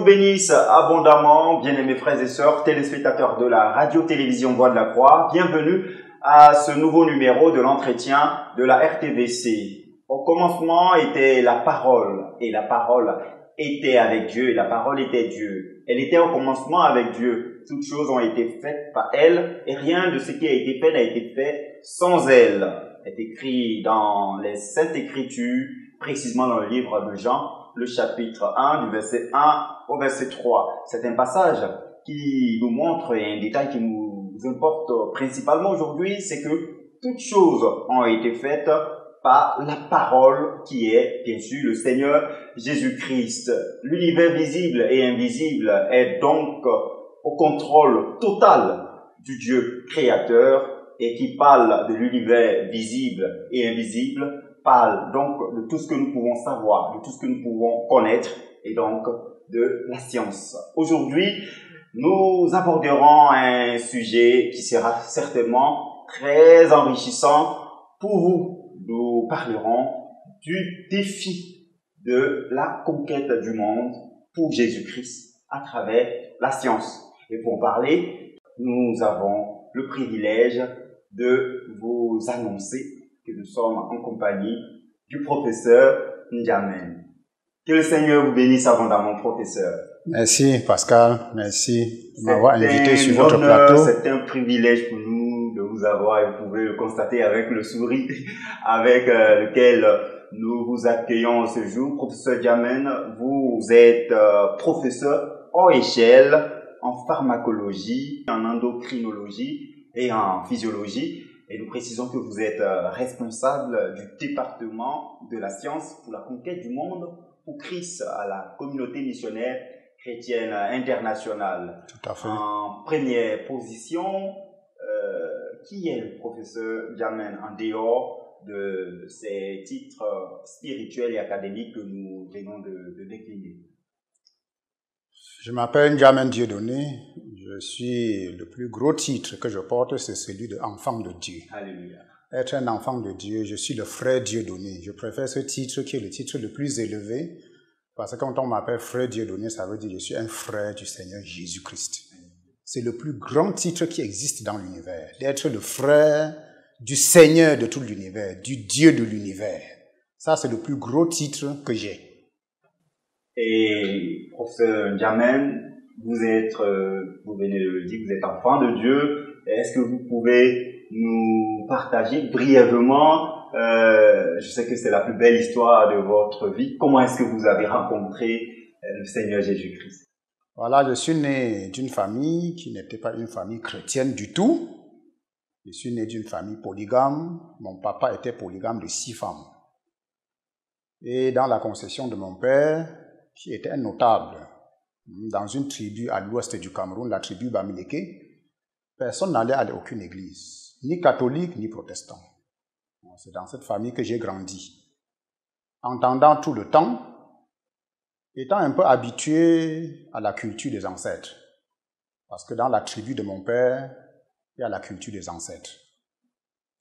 vous bénisse abondamment, bien-aimés frères et sœurs, téléspectateurs de la radio-télévision Voix de la Croix. Bienvenue à ce nouveau numéro de l'entretien de la RTVC. Au commencement était la parole, et la parole était avec Dieu, et la parole était Dieu. Elle était au commencement avec Dieu. Toutes choses ont été faites par elle, et rien de ce qui a été fait n'a été fait sans elle. est écrit dans les Saintes Écritures, précisément dans le livre de Jean, le chapitre 1 du verset 1 au verset 3. C'est un passage qui nous montre et un détail qui nous importe principalement aujourd'hui, c'est que toutes choses ont été faites par la parole qui est, bien sûr, le Seigneur Jésus-Christ. L'univers visible et invisible est donc au contrôle total du Dieu créateur et qui parle de l'univers visible et invisible parle donc de tout ce que nous pouvons savoir, de tout ce que nous pouvons connaître et donc de la science. Aujourd'hui, nous aborderons un sujet qui sera certainement très enrichissant pour vous. Nous parlerons du défi de la conquête du monde pour Jésus-Christ à travers la science. Et pour parler, nous avons le privilège de vous annoncer que nous sommes en compagnie du professeur Ndjamen. Que le Seigneur vous bénisse abondamment, professeur. Merci Pascal, merci de m'avoir invité sur votre plateau. C'est un privilège pour nous de vous avoir et vous pouvez le constater avec le sourire avec euh, lequel nous vous accueillons ce jour. Professeur Djamen, vous êtes euh, professeur hors échelle en pharmacologie, en endocrinologie et en physiologie. Et nous précisons que vous êtes euh, responsable du département de la science pour la conquête du monde pour Christ à la communauté missionnaire chrétienne internationale. Tout à fait. En première position, euh, qui est le professeur Jamen en dehors de ces titres spirituels et académiques que nous venons de, de décliner? Je m'appelle Jamen Dieudonné, je suis le plus gros titre que je porte, c'est celui d'enfant de Dieu. Alléluia. Être un enfant de Dieu, je suis le frère Dieu donné. Je préfère ce titre qui est le titre le plus élevé, parce que quand on m'appelle frère Dieu donné, ça veut dire que je suis un frère du Seigneur Jésus-Christ. C'est le plus grand titre qui existe dans l'univers, d'être le frère du Seigneur de tout l'univers, du Dieu de l'univers. Ça, c'est le plus gros titre que j'ai. Et professeur Jamen, vous êtes, euh, vous venez de le dire, vous êtes enfant de Dieu. Est-ce que vous pouvez nous partager brièvement, euh, je sais que c'est la plus belle histoire de votre vie, comment est-ce que vous avez rencontré euh, le Seigneur Jésus-Christ? Voilà, je suis né d'une famille qui n'était pas une famille chrétienne du tout. Je suis né d'une famille polygame. Mon papa était polygame de six femmes. Et dans la concession de mon père, qui était un notable, dans une tribu à l'ouest du Cameroun, la tribu Bamileke, personne n'allait à aucune église, ni catholique ni protestant. C'est dans cette famille que j'ai grandi. Entendant tout le temps, étant un peu habitué à la culture des ancêtres. Parce que dans la tribu de mon père, il y a la culture des ancêtres.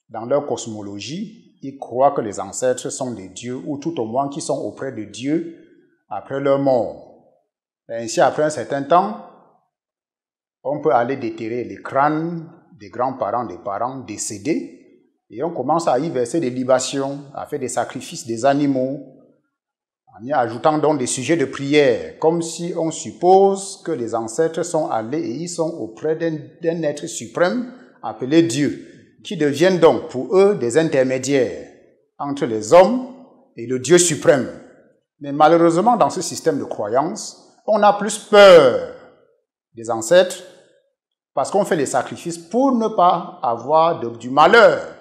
Dans leur cosmologie, ils croient que les ancêtres sont des dieux, ou tout au moins qui sont auprès de Dieu après leur mort. Ainsi, après un certain temps, on peut aller déterrer les crânes des grands-parents, des parents décédés, et on commence à y verser des libations, à faire des sacrifices des animaux, en y ajoutant donc des sujets de prière, comme si on suppose que les ancêtres sont allés et ils sont auprès d'un être suprême appelé Dieu, qui deviennent donc pour eux des intermédiaires entre les hommes et le Dieu suprême. Mais malheureusement, dans ce système de croyance, on a plus peur des ancêtres parce qu'on fait les sacrifices pour ne pas avoir du malheur.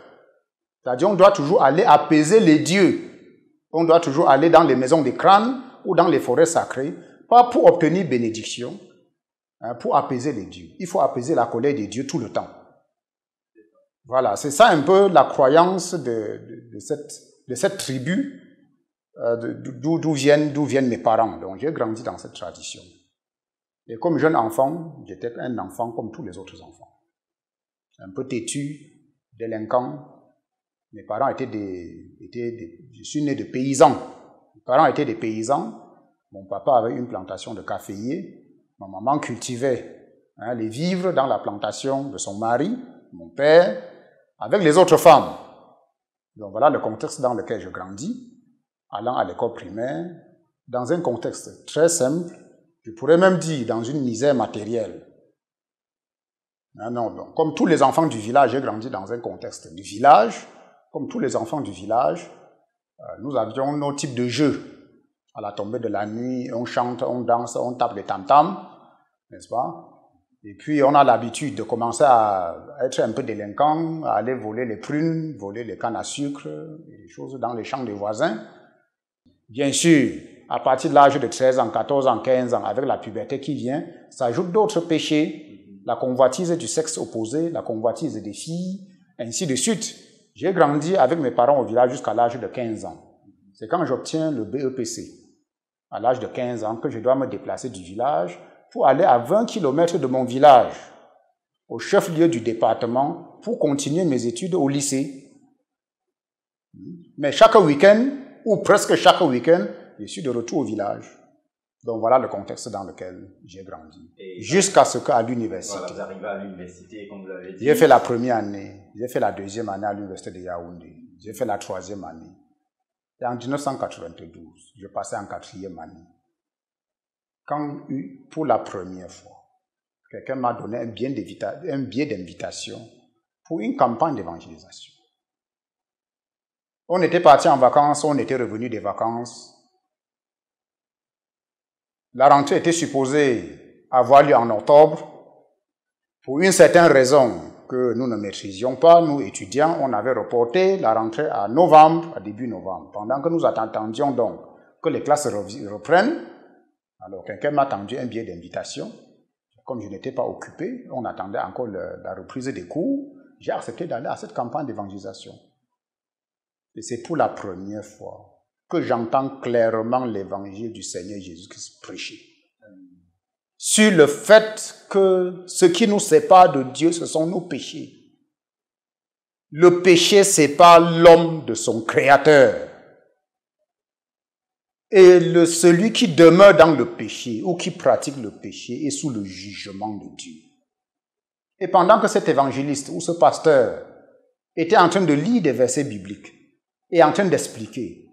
C'est-à-dire on doit toujours aller apaiser les dieux. On doit toujours aller dans les maisons des crânes ou dans les forêts sacrées, pas pour obtenir bénédiction, hein, pour apaiser les dieux. Il faut apaiser la colère des dieux tout le temps. Voilà, c'est ça un peu la croyance de, cette, de cette tribu d'où viennent, viennent mes parents. Donc j'ai grandi dans cette tradition. Et comme jeune enfant, j'étais un enfant comme tous les autres enfants. Un peu têtu, délinquant. Mes parents étaient des, étaient des, je suis né de paysans. Mes parents étaient des paysans. Mon papa avait une plantation de caféiers. Ma maman cultivait hein, les vivres dans la plantation de son mari, mon père, avec les autres femmes. Donc voilà le contexte dans lequel je grandis, allant à l'école primaire, dans un contexte très simple, je pourrais même dire dans une misère matérielle. Non, non, Comme tous les enfants du village, j'ai grandi dans un contexte du village. Comme tous les enfants du village, euh, nous avions nos types de jeux. À la tombée de la nuit, on chante, on danse, on tape les tam-tams, n'est-ce pas? Et puis on a l'habitude de commencer à être un peu délinquant, à aller voler les prunes, voler les cannes à sucre, des choses dans les champs des voisins. Bien sûr, à partir de l'âge de 13 ans, 14 ans, 15 ans, avec la puberté qui vient, s'ajoutent d'autres péchés, la convoitise du sexe opposé, la convoitise des filles, ainsi de suite. J'ai grandi avec mes parents au village jusqu'à l'âge de 15 ans. C'est quand j'obtiens le BEPC, à l'âge de 15 ans, que je dois me déplacer du village pour aller à 20 km de mon village, au chef-lieu du département, pour continuer mes études au lycée. Mais chaque week-end, ou presque chaque week-end, je suis de retour au village. Donc voilà le contexte dans lequel j'ai grandi. Jusqu'à ce qu'à l'université. Voilà, vous arrivez à l'université, comme vous l'avez dit. J'ai fait la première année, j'ai fait la deuxième année à l'université de Yaoundé, j'ai fait la troisième année. Et en 1992, je passais en quatrième année. Quand, pour la première fois, quelqu'un m'a donné un billet d'invitation pour une campagne d'évangélisation. On était parti en vacances, on était revenu des vacances. La rentrée était supposée avoir lieu en octobre. Pour une certaine raison que nous ne maîtrisions pas, nous étudiants, on avait reporté la rentrée à novembre, à début novembre. Pendant que nous attendions donc que les classes reprennent, alors quelqu'un m'a tendu un billet d'invitation. Comme je n'étais pas occupé, on attendait encore la reprise des cours. J'ai accepté d'aller à cette campagne d'évangélisation. Et c'est pour la première fois que j'entends clairement l'évangile du Seigneur Jésus-Christ prêcher. Sur le fait que ce qui nous sépare de Dieu, ce sont nos péchés. Le péché sépare l'homme de son Créateur. Et le, celui qui demeure dans le péché ou qui pratique le péché est sous le jugement de Dieu. Et pendant que cet évangéliste ou ce pasteur était en train de lire des versets bibliques, est en train d'expliquer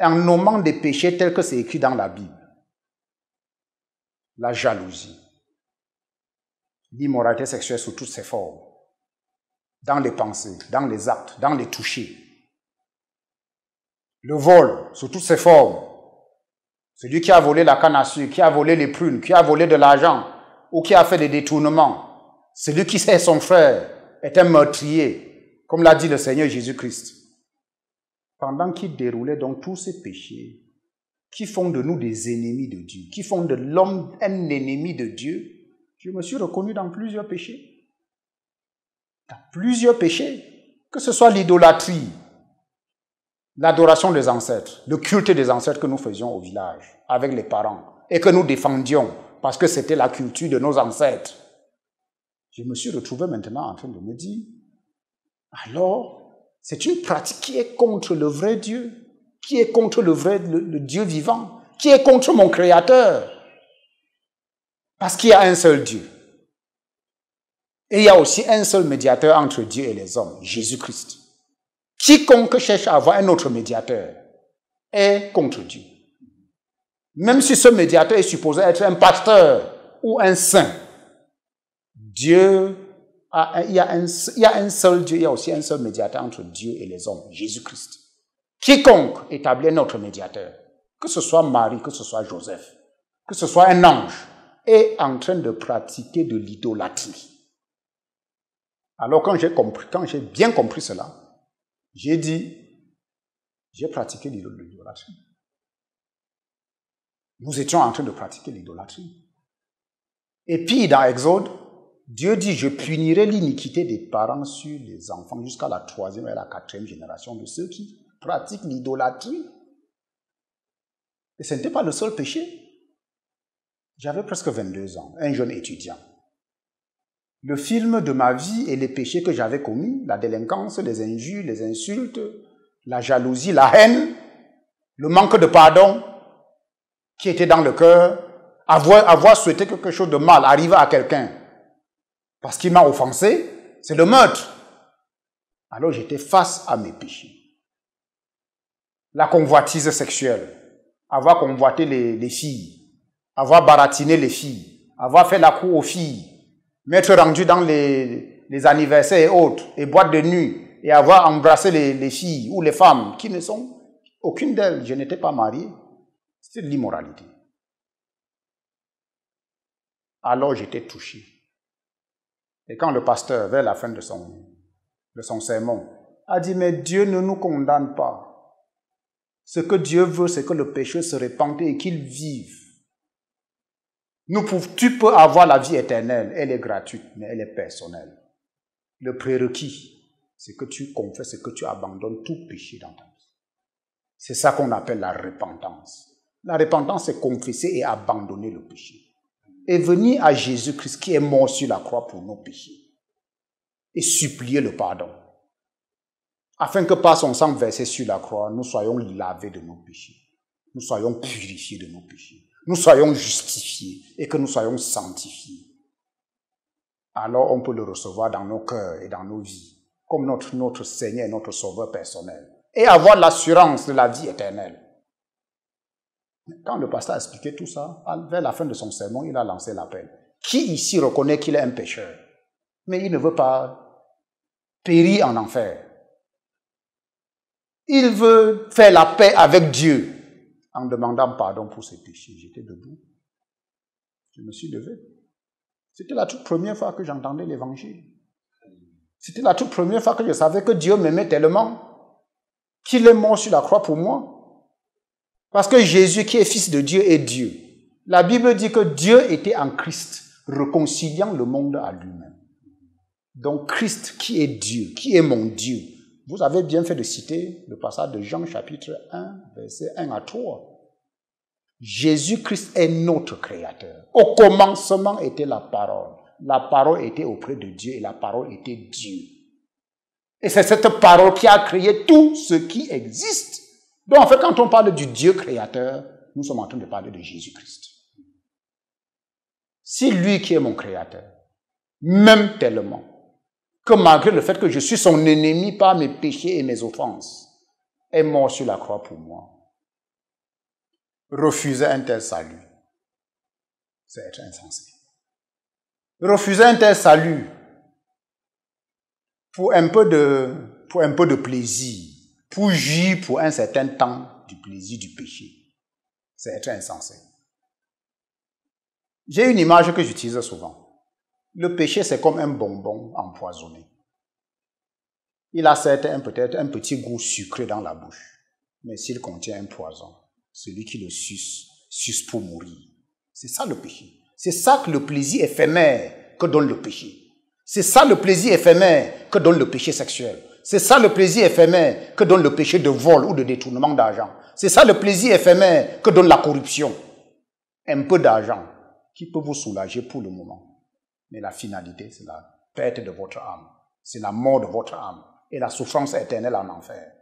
en nommant des péchés tels que c'est écrit dans la Bible. La jalousie, l'immoralité sexuelle sous toutes ses formes, dans les pensées, dans les actes, dans les touchés, le vol sous toutes ses formes, celui qui a volé la canne à sucre, qui a volé les prunes, qui a volé de l'argent ou qui a fait des détournements, celui qui sait son frère est un meurtrier, comme l'a dit le Seigneur Jésus-Christ pendant qu'il déroulait donc tous ces péchés qui font de nous des ennemis de Dieu, qui font de l'homme un ennemi de Dieu, je me suis reconnu dans plusieurs péchés. Dans plusieurs péchés, que ce soit l'idolâtrie, l'adoration des ancêtres, le culte des ancêtres que nous faisions au village avec les parents et que nous défendions parce que c'était la culture de nos ancêtres. Je me suis retrouvé maintenant en train de me dire, alors, c'est une pratique qui est contre le vrai Dieu, qui est contre le vrai Dieu vivant, qui est contre mon Créateur. Parce qu'il y a un seul Dieu. Et il y a aussi un seul médiateur entre Dieu et les hommes, Jésus-Christ. Quiconque cherche à avoir un autre médiateur est contre Dieu. Même si ce médiateur est supposé être un pasteur ou un saint, Dieu il, y a un, il y a un seul Dieu, il y a aussi un seul médiateur entre Dieu et les hommes, Jésus-Christ. Quiconque établit notre médiateur, que ce soit Marie, que ce soit Joseph, que ce soit un ange, est en train de pratiquer de l'idolâtrie. Alors quand j'ai compris, quand j'ai bien compris cela, j'ai dit, j'ai pratiqué l'idolâtrie. Nous étions en train de pratiquer l'idolâtrie. Et puis dans Exode, Dieu dit, je punirai l'iniquité des parents sur les enfants jusqu'à la troisième et la quatrième génération de ceux qui pratiquent l'idolâtrie. Et ce n'était pas le seul péché. J'avais presque 22 ans, un jeune étudiant. Le film de ma vie et les péchés que j'avais commis, la délinquance, les injures, les insultes, la jalousie, la haine, le manque de pardon, qui était dans le cœur, avoir, avoir souhaité quelque chose de mal arriver à quelqu'un parce qu'il m'a offensé, c'est le meurtre. Alors j'étais face à mes péchés. La convoitise sexuelle, avoir convoité les, les filles, avoir baratiné les filles, avoir fait la cour aux filles, m'être rendu dans les, les anniversaires et autres, et boîtes de nuit, et avoir embrassé les, les filles ou les femmes qui ne sont, aucune d'elles, je n'étais pas marié. C'était de l'immoralité. Alors j'étais touché. Et quand le pasteur, vers la fin de son, de son sermon, a dit, mais Dieu ne nous condamne pas. Ce que Dieu veut, c'est que le péché se répande et qu'il vive. Nous tu peux avoir la vie éternelle, elle est gratuite, mais elle est personnelle. Le prérequis, c'est que tu confesses et que tu abandonnes tout péché dans ta vie. C'est ça qu'on appelle la repentance. La repentance, c'est confesser et abandonner le péché. Et venir à Jésus-Christ qui est mort sur la croix pour nos péchés. Et supplier le pardon. Afin que par son sang versé sur la croix, nous soyons lavés de nos péchés. Nous soyons purifiés de nos péchés. Nous soyons justifiés et que nous soyons sanctifiés. Alors on peut le recevoir dans nos cœurs et dans nos vies comme notre, notre Seigneur, notre Sauveur personnel, et avoir l'assurance de la vie éternelle. Quand le pasteur a expliqué tout ça, vers la fin de son sermon, il a lancé l'appel. Qui ici reconnaît qu'il est un pécheur, mais il ne veut pas périr en enfer Il veut faire la paix avec Dieu en demandant pardon pour ses péchés. J'étais debout. Je me suis levé. C'était la toute première fois que j'entendais l'évangile. C'était la toute première fois que je savais que Dieu m'aimait tellement qu'il est mort sur la croix pour moi. Parce que Jésus, qui est fils de Dieu, est Dieu. La Bible dit que Dieu était en Christ, réconciliant le monde à lui-même. Donc Christ, qui est Dieu, qui est mon Dieu. Vous avez bien fait de citer le passage de Jean chapitre 1, verset 1 à 3. Jésus-Christ est notre Créateur. Au commencement était la parole. La parole était auprès de Dieu et la parole était Dieu. Et c'est cette parole qui a créé tout ce qui existe. Donc en fait, quand on parle du Dieu créateur, nous sommes en train de parler de Jésus-Christ. C'est lui qui est mon créateur, même tellement que malgré le fait que je suis son ennemi par mes péchés et mes offenses, est mort sur la croix pour moi. Refuser un tel salut, c'est être insensé refuser un tel salut pour un peu de, pour un peu de plaisir, pour jouir pour un certain temps du plaisir du péché, c'est être insensé. J'ai une image que j'utilise souvent. Le péché, c'est comme un bonbon empoisonné. Il a certes peut-être un petit goût sucré dans la bouche, mais s'il contient un poison, celui qui le suce, suce pour mourir. C'est ça le péché. C'est ça le plaisir éphémère que donne le péché. C'est ça le plaisir éphémère que donne le péché sexuel. C'est ça le plaisir éphémère que donne le péché de vol ou de détournement d'argent. C'est ça le plaisir éphémère que donne la corruption. Un peu d'argent qui peut vous soulager pour le moment. Mais la finalité, c'est la perte de votre âme. C'est la mort de votre âme et la souffrance éternelle en enfer.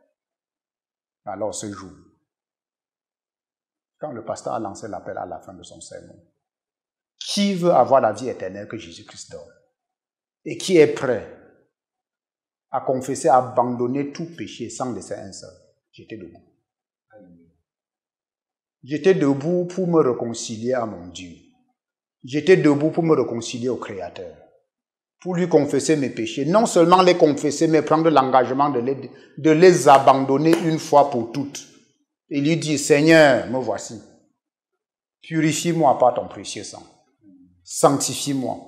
Alors ce jour, quand le pasteur a lancé l'appel à la fin de son sermon, qui veut avoir la vie éternelle que Jésus-Christ donne? Et qui est prêt à confesser, à abandonner tout péché sans laisser un seul. J'étais debout. J'étais debout pour me réconcilier à mon Dieu. J'étais debout pour me réconcilier au Créateur. Pour lui confesser mes péchés. Non seulement les confesser, mais prendre l'engagement de les, de les abandonner une fois pour toutes. Et lui dire, Seigneur, me voici. Purifie-moi par ton précieux sang sanctifie-moi,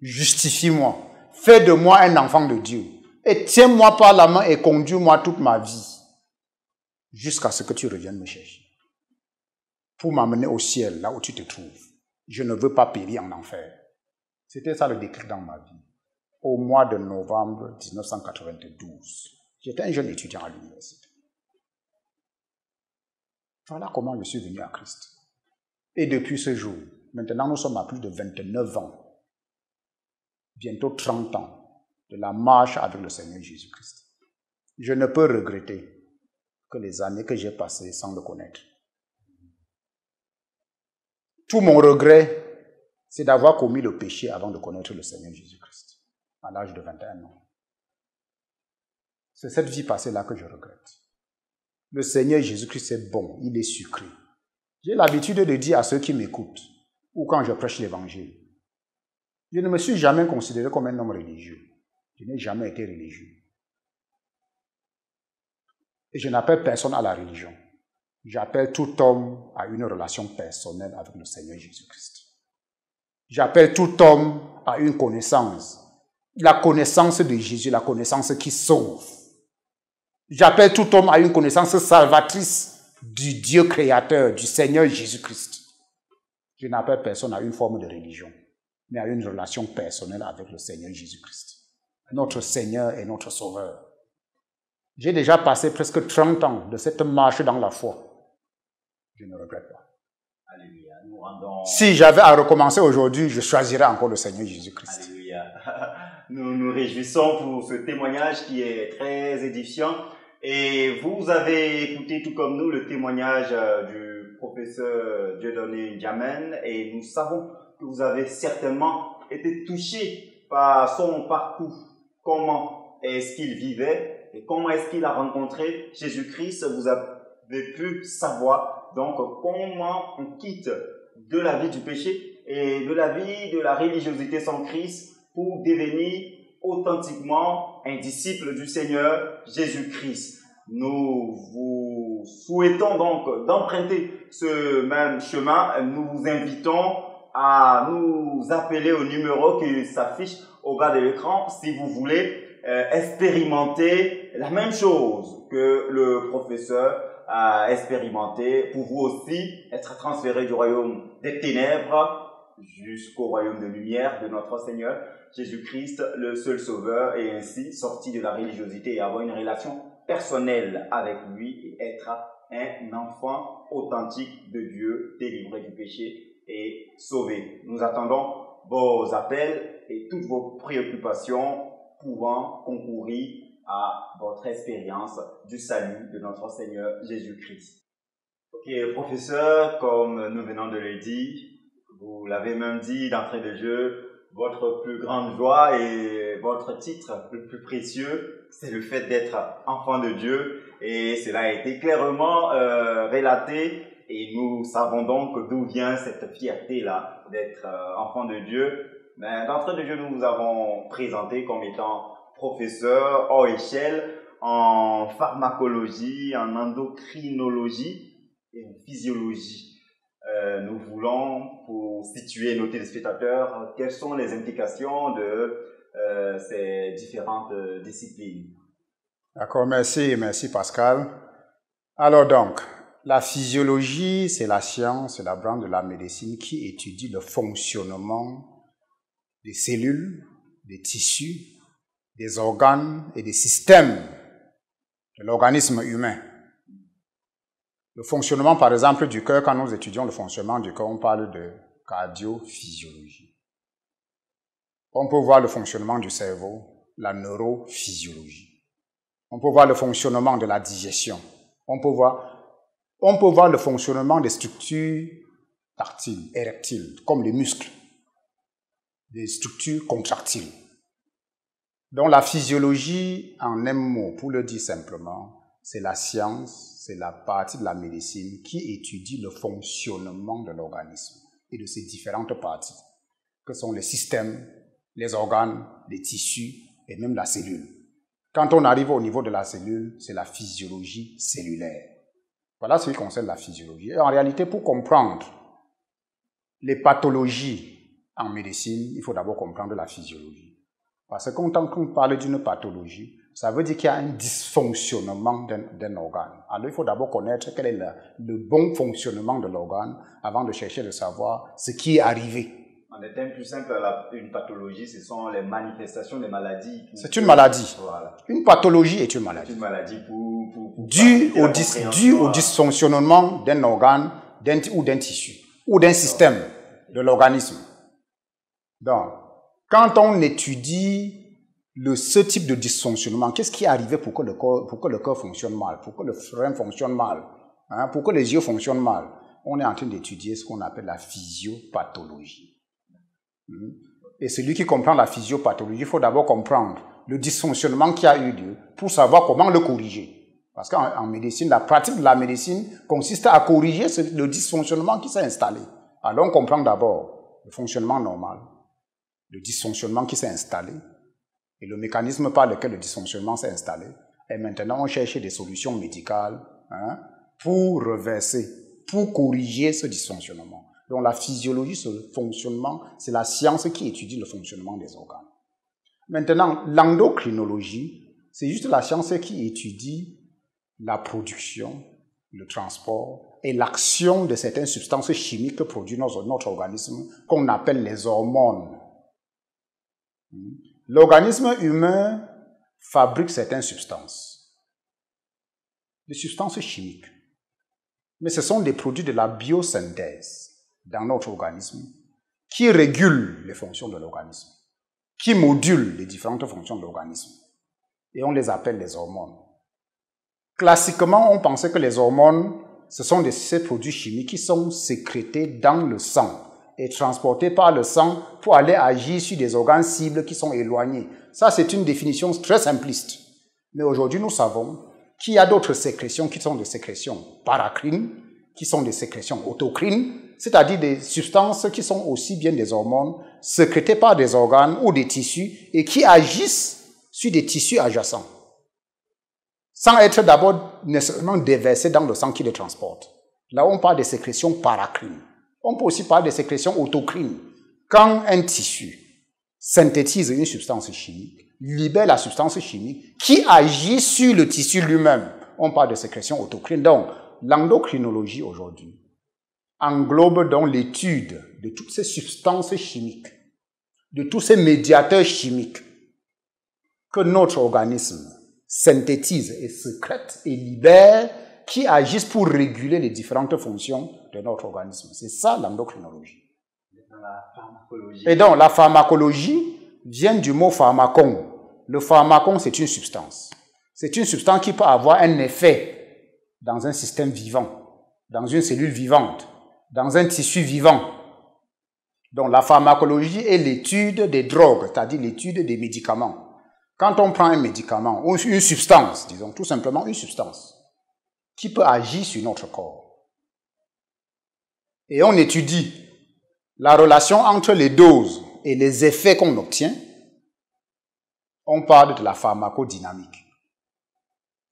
justifie-moi, fais de moi un enfant de Dieu, et tiens-moi par la main et conduis-moi toute ma vie, jusqu'à ce que tu reviennes me chercher, pour m'amener au ciel, là où tu te trouves. Je ne veux pas périr en enfer. C'était ça le décret dans ma vie. Au mois de novembre 1992, j'étais un jeune étudiant à l'université. Voilà comment je suis venu à Christ. Et depuis ce jour, Maintenant, nous sommes à plus de 29 ans, bientôt 30 ans, de la marche avec le Seigneur Jésus-Christ. Je ne peux regretter que les années que j'ai passées sans le connaître. tout mon regret, c'est d'avoir commis le péché avant de connaître le Seigneur Jésus-Christ, à l'âge de 21 ans. C'est cette vie passée-là que je regrette. Le Seigneur Jésus-Christ est bon, il est sucré. J'ai l'habitude de dire à ceux qui m'écoutent, ou quand je prêche l'évangile, je ne me suis jamais considéré comme un homme religieux. Je n'ai jamais été religieux. Et je n'appelle personne à la religion. J'appelle tout homme à une relation personnelle avec le Seigneur Jésus-Christ. J'appelle tout homme à une connaissance. La connaissance de Jésus, la connaissance qui sauve. J'appelle tout homme à une connaissance salvatrice du Dieu créateur, du Seigneur Jésus-Christ. Je n'appelle personne à une forme de religion, mais à une relation personnelle avec le Seigneur Jésus-Christ. Notre Seigneur et notre Sauveur. J'ai déjà passé presque 30 ans de cette marche dans la foi. Je ne regrette pas. Alléluia. Si j'avais à recommencer aujourd'hui, je choisirais encore le Seigneur Jésus-Christ. Alléluia. Nous nous réjouissons pour ce témoignage qui est très édifiant. Et vous avez écouté tout comme nous le témoignage euh, du professeur Dieudonné Diamen et nous savons que vous avez certainement été touché par son parcours. Comment est-ce qu'il vivait et comment est-ce qu'il a rencontré Jésus-Christ, vous avez pu savoir donc comment on quitte de la vie du péché et de la vie de la religiosité sans Christ pour devenir authentiquement un disciple du Seigneur Jésus-Christ. Nous vous souhaitons donc d'emprunter ce même chemin. Nous vous invitons à nous appeler au numéro qui s'affiche au bas de l'écran si vous voulez euh, expérimenter la même chose que le professeur a expérimenté pour vous aussi être transféré du royaume des ténèbres jusqu'au royaume de lumière de notre Seigneur Jésus-Christ, le seul sauveur, et ainsi sortir de la religiosité et avoir une relation personnelle avec lui et être un enfant authentique de Dieu, délivré du péché et sauvé. Nous attendons vos appels et toutes vos préoccupations pouvant concourir à votre expérience du salut de notre Seigneur Jésus-Christ. Ok, professeur, comme nous venons de le dire, vous l'avez même dit d'entrée de jeu, votre plus grande joie et votre titre le plus précieux, c'est le fait d'être enfant de Dieu et cela a été clairement euh, relaté et nous savons donc d'où vient cette fierté-là d'être euh, enfant de Dieu ben, d'entrée de jeu, nous vous avons présenté comme étant professeur hors échelle en pharmacologie, en endocrinologie et en physiologie. Euh, nous voulons, pour situer nos téléspectateurs, quelles sont les implications de euh, ces différentes disciplines. D'accord, merci, merci Pascal. Alors donc, la physiologie, c'est la science, c'est la branche de la médecine qui étudie le fonctionnement des cellules, des tissus, des organes et des systèmes de l'organisme humain. Le fonctionnement, par exemple, du cœur, quand nous étudions le fonctionnement du cœur, on parle de cardiophysiologie. On peut voir le fonctionnement du cerveau, la neurophysiologie. On peut voir le fonctionnement de la digestion. On peut voir, on peut voir le fonctionnement des structures tactiles, érectiles, comme les muscles des structures contractiles. Donc la physiologie, en un mot, pour le dire simplement, c'est la science, c'est la partie de la médecine qui étudie le fonctionnement de l'organisme et de ses différentes parties, que sont les systèmes, les organes, les tissus et même la cellule. Quand on arrive au niveau de la cellule, c'est la physiologie cellulaire. Voilà ce qui concerne la physiologie. Et en réalité, pour comprendre les pathologies en médecine, il faut d'abord comprendre la physiologie. Parce que quand on parle d'une pathologie, ça veut dire qu'il y a un dysfonctionnement d'un organe. Alors il faut d'abord connaître quel est le, bon fonctionnement de l'organe avant de chercher de savoir ce qui est arrivé. En des termes plus simples, une pathologie, ce sont les manifestations des maladies. C'est une maladie. Une pathologie est une maladie. Une maladie pour, pour, due, au, au dysfonctionnement d'un organe ou d'un tissu ou d'un système de l'organisme. Donc, quand on étudie ce type de dysfonctionnement, qu'est-ce qui est arrivé pour que le corps, pour le corps fonctionne mal, pour que le frein fonctionne mal, hein, pour que les yeux fonctionnent mal, on est en train d'étudier ce qu'on appelle la physiopathologie. Hmm? Et celui qui comprend la physiopathologie, il faut d'abord comprendre le dysfonctionnement qui a eu lieu pour savoir comment le corriger. Parce qu'en médecine, la pratique de la médecine consiste à corriger le dysfonctionnement qui s'est installé. Alors on comprend d'abord le fonctionnement normal, le dysfonctionnement qui s'est installé, et le mécanisme par lequel le dysfonctionnement s'est installé. Et maintenant, on cherche des solutions médicales hein, pour reverser, pour corriger ce dysfonctionnement. Donc la physiologie, ce fonctionnement, c'est la science qui étudie le fonctionnement des organes. Maintenant, l'endocrinologie, c'est juste la science qui étudie la production, le transport et l'action de certaines substances chimiques que produit notre, notre organisme, qu'on appelle les hormones. L'organisme humain fabrique certaines substances, des substances chimiques, mais ce sont des produits de la biosynthèse dans notre organisme qui régulent les fonctions de l'organisme, qui modulent les différentes fonctions de l'organisme, et on les appelle les hormones. Classiquement, on pensait que les hormones, ce sont ces produits chimiques qui sont sécrétés dans le sang et transportés par le sang pour aller agir sur des organes cibles qui sont éloignés. Ça, c'est une définition très simpliste. Mais aujourd'hui, nous savons qu'il y a d'autres sécrétions qui sont des sécrétions paracrines, qui sont des sécrétions autocrines, c'est-à-dire des substances qui sont aussi bien des hormones sécrétées par des organes ou des tissus et qui agissent sur des tissus adjacents, sans être d'abord nécessairement déversées dans le sang qui les transporte. Là, on parle des sécrétions paracrines. On peut aussi parler de sécrétion autocrine. Quand un tissu synthétise une substance chimique, libère la substance chimique qui agit sur le tissu lui-même, on parle de sécrétion autocrine. Donc, l'endocrinologie aujourd'hui englobe donc l'étude de toutes ces substances chimiques, de tous ces médiateurs chimiques que notre organisme synthétise et sécrète et libère qui agissent pour réguler les différentes fonctions de notre organisme. C'est ça l'endocrinologie. Et donc la pharmacologie vient du mot pharmacon. Le pharmacon, c'est une substance. C'est une substance qui peut avoir un effet dans un système vivant, dans une cellule vivante, dans un tissu vivant. Donc la pharmacologie est l'étude des drogues, c'est-à-dire l'étude des médicaments. Quand on prend un médicament, ou une substance, disons tout simplement une substance, qui peut agir sur notre corps. Et on étudie la relation entre les doses et les effets qu'on obtient. On parle de la pharmacodynamique.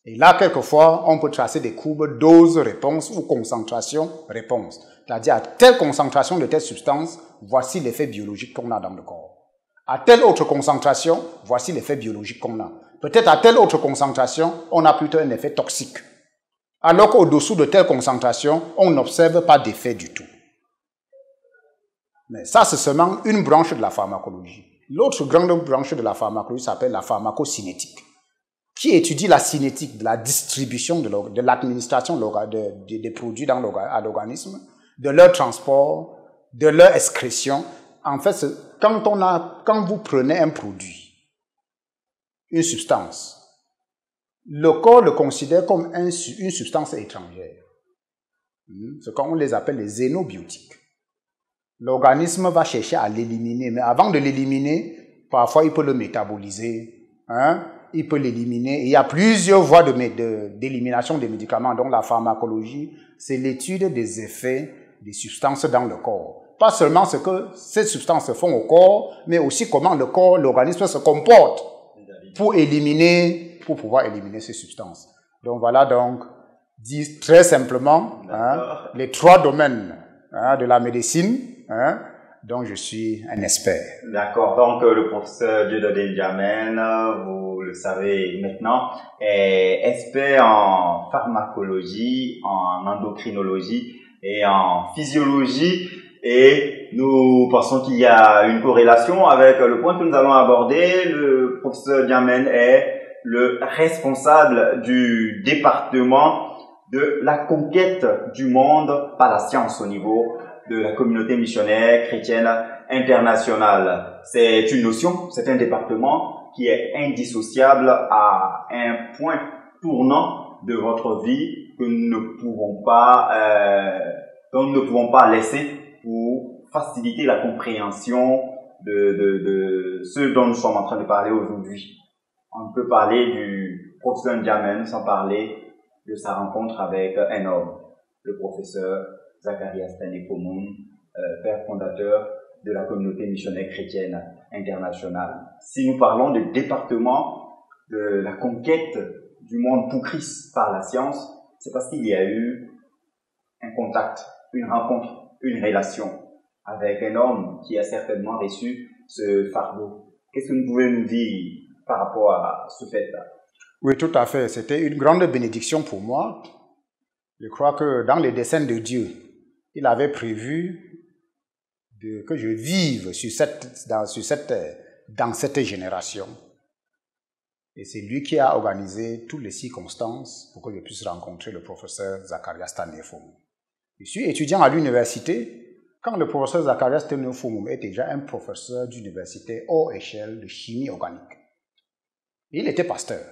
Et là, quelquefois, on peut tracer des courbes dose-réponse ou concentration-réponse. C'est-à-dire, à telle concentration de telle substance, voici l'effet biologique qu'on a dans le corps. À telle autre concentration, voici l'effet biologique qu'on a. Peut-être à telle autre concentration, on a plutôt un effet toxique. Alors qu'au-dessous de telle concentration, on n'observe pas d'effet du tout. Mais ça, c'est seulement une branche de la pharmacologie. L'autre grande branche de la pharmacologie s'appelle la pharmacocinétique, qui étudie la cinétique de la distribution, de l'administration des produits dans l'organisme, de leur transport, de leur excrétion. En fait, quand, on a, quand vous prenez un produit, une substance, le corps le considère comme une substance étrangère. Hmm? Ce qu'on les appelle les xénobiotiques. L'organisme va chercher à l'éliminer, mais avant de l'éliminer, parfois il peut le métaboliser, hein? il peut l'éliminer. Il y a plusieurs voies d'élimination de, des médicaments, dont la pharmacologie, c'est l'étude des effets des substances dans le corps. Pas seulement ce que ces substances font au corps, mais aussi comment le corps, l'organisme se comporte pour éliminer pour pouvoir éliminer ces substances. Donc voilà donc, dit très simplement, hein, les trois domaines hein, de la médecine hein, dont je suis un expert. D'accord, donc euh, le professeur Dieudonné Diamène, vous le savez maintenant, est expert en pharmacologie, en endocrinologie et en physiologie. Et nous pensons qu'il y a une corrélation avec le point que nous allons aborder. Le professeur Diamène est le responsable du département de la conquête du monde par la science au niveau de la communauté missionnaire chrétienne internationale. C'est une notion, c'est un département qui est indissociable à un point tournant de votre vie que nous ne pouvons pas euh, dont nous ne pouvons pas laisser pour faciliter la compréhension de, de, de ce dont nous sommes en train de parler aujourd'hui. On peut parler du professeur Ndiamen sans parler de sa rencontre avec un homme, le professeur Zacharias Tanekomoun, euh, père fondateur de la communauté missionnaire chrétienne internationale. Si nous parlons du département de la conquête du monde pour Christ par la science, c'est parce qu'il y a eu un contact, une rencontre, une relation avec un homme qui a certainement reçu ce fardeau. Qu'est-ce que vous pouvez nous dire par rapport à ce fait-là Oui, tout à fait. C'était une grande bénédiction pour moi. Je crois que dans les desseins de Dieu, il avait prévu que je vive sur cette, dans, cette, dans cette génération. Et c'est lui qui a organisé toutes les circonstances pour que je puisse rencontrer le professeur Zacharias Tanefum. Je suis étudiant à l'université quand le professeur Zacharias Tanefum est déjà un professeur d'université haut échelle de chimie organique. Il était pasteur.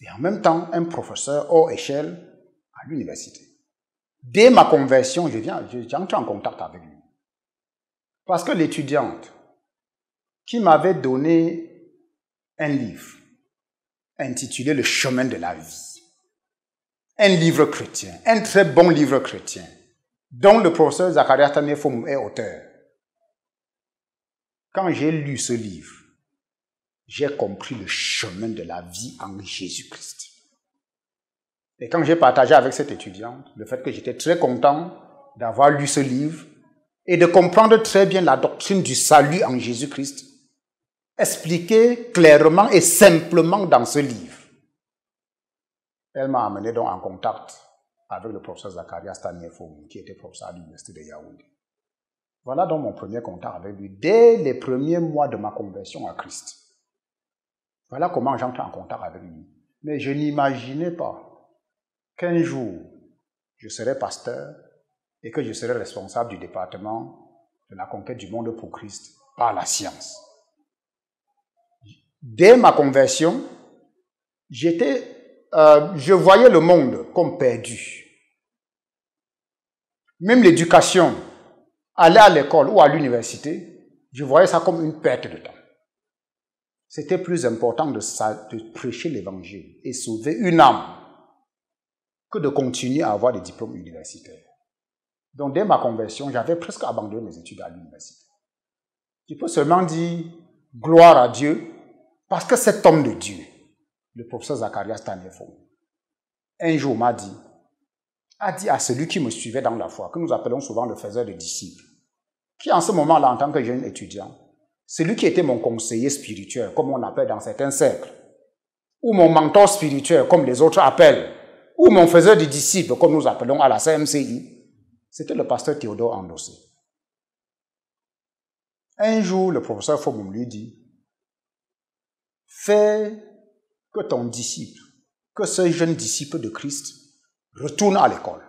Et en même temps, un professeur haut échelle à l'université. Dès ma conversion, je viens, en contact avec lui. Parce que l'étudiante qui m'avait donné un livre intitulé Le chemin de la vie, un livre chrétien, un très bon livre chrétien, dont le professeur Zacharias Tanefom est auteur. Quand j'ai lu ce livre, j'ai compris le chemin de la vie en Jésus-Christ. Et quand j'ai partagé avec cette étudiante le fait que j'étais très content d'avoir lu ce livre et de comprendre très bien la doctrine du salut en Jésus-Christ, expliquée clairement et simplement dans ce livre, elle m'a amené donc en contact avec le professeur Zacharias Staniefou, qui était professeur à l'université de Yaoundé. Voilà donc mon premier contact avec lui, dès les premiers mois de ma conversion à Christ. Voilà comment j'entre en contact avec lui. Mais je n'imaginais pas qu'un jour, je serai pasteur et que je serai responsable du département de la conquête du monde pour Christ par la science. Dès ma conversion, j'étais, euh, je voyais le monde comme perdu. Même l'éducation, aller à l'école ou à l'université, je voyais ça comme une perte de temps. C'était plus important de, prêcher l'évangile et sauver une âme que de continuer à avoir des diplômes universitaires. Donc, dès ma conversion, j'avais presque abandonné mes études à l'université. Je peux seulement dire gloire à Dieu parce que cet homme de Dieu, le professeur Zacharias Tanefo, un jour m'a dit, a dit à celui qui me suivait dans la foi, que nous appelons souvent le faiseur de disciples, qui en ce moment-là, en tant que jeune étudiant, celui qui était mon conseiller spirituel, comme on appelle dans certains cercles, ou mon mentor spirituel, comme les autres appellent, ou mon faiseur de disciples, comme nous appelons à la CMCI, c'était le pasteur Théodore Andossé. Un jour, le professeur Fomum lui dit, fais que ton disciple, que ce jeune disciple de Christ retourne à l'école.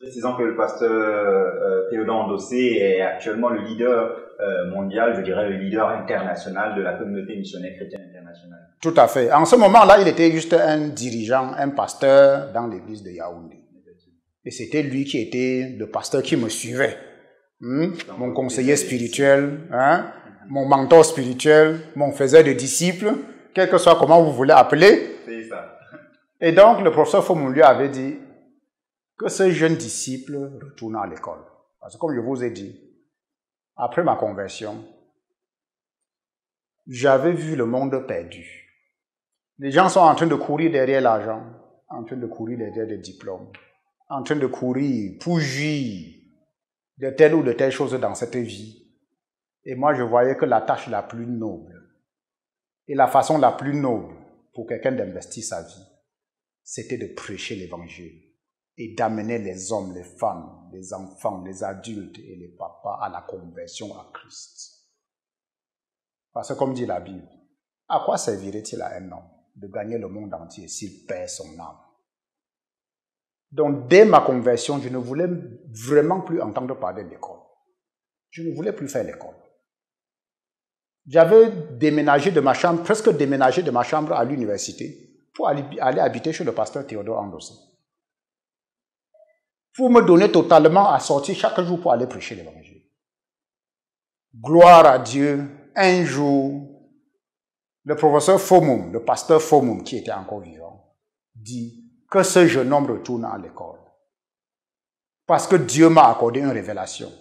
Précisons que le pasteur euh, Théodore Andossé est actuellement le leader mondial, je dirais le leader international de la communauté missionnaire chrétienne internationale. Tout à fait. En ce moment-là, il était juste un dirigeant, un pasteur dans l'église de Yaoundé. Et c'était lui qui était le pasteur qui me suivait. Hmm? Mon conseiller spirituel, hein? mon mentor spirituel, mon faiseur de disciples, quel que soit comment vous voulez appeler. C'est ça. Et donc, le professeur Fomon lui avait dit que ce jeune disciple retourne à l'école. Parce que comme je vous ai dit, après ma conversion, j'avais vu le monde perdu. Les gens sont en train de courir derrière l'argent, en train de courir derrière des diplômes, en train de courir pour jouir de telle ou de telle chose dans cette vie. Et moi, je voyais que la tâche la plus noble et la façon la plus noble pour quelqu'un d'investir sa vie, c'était de prêcher l'évangile et d'amener les hommes, les femmes, les enfants, les adultes et les papas à la conversion à Christ. Parce que comme dit la Bible, à quoi servirait-il à un homme de gagner le monde entier s'il perd son âme? Donc dès ma conversion, je ne voulais vraiment plus entendre parler de l'école. Je ne voulais plus faire l'école. J'avais déménagé de ma chambre, presque déménagé de ma chambre à l'université pour aller, habiter chez le pasteur Théodore Anderson. Pour me donner totalement à sortir chaque jour pour aller prêcher l'évangile. Gloire à Dieu. Un jour, le professeur Fomum, le pasteur Fomum, qui était encore vivant, dit que ce jeune homme retourne à l'école. Parce que Dieu m'a accordé une révélation.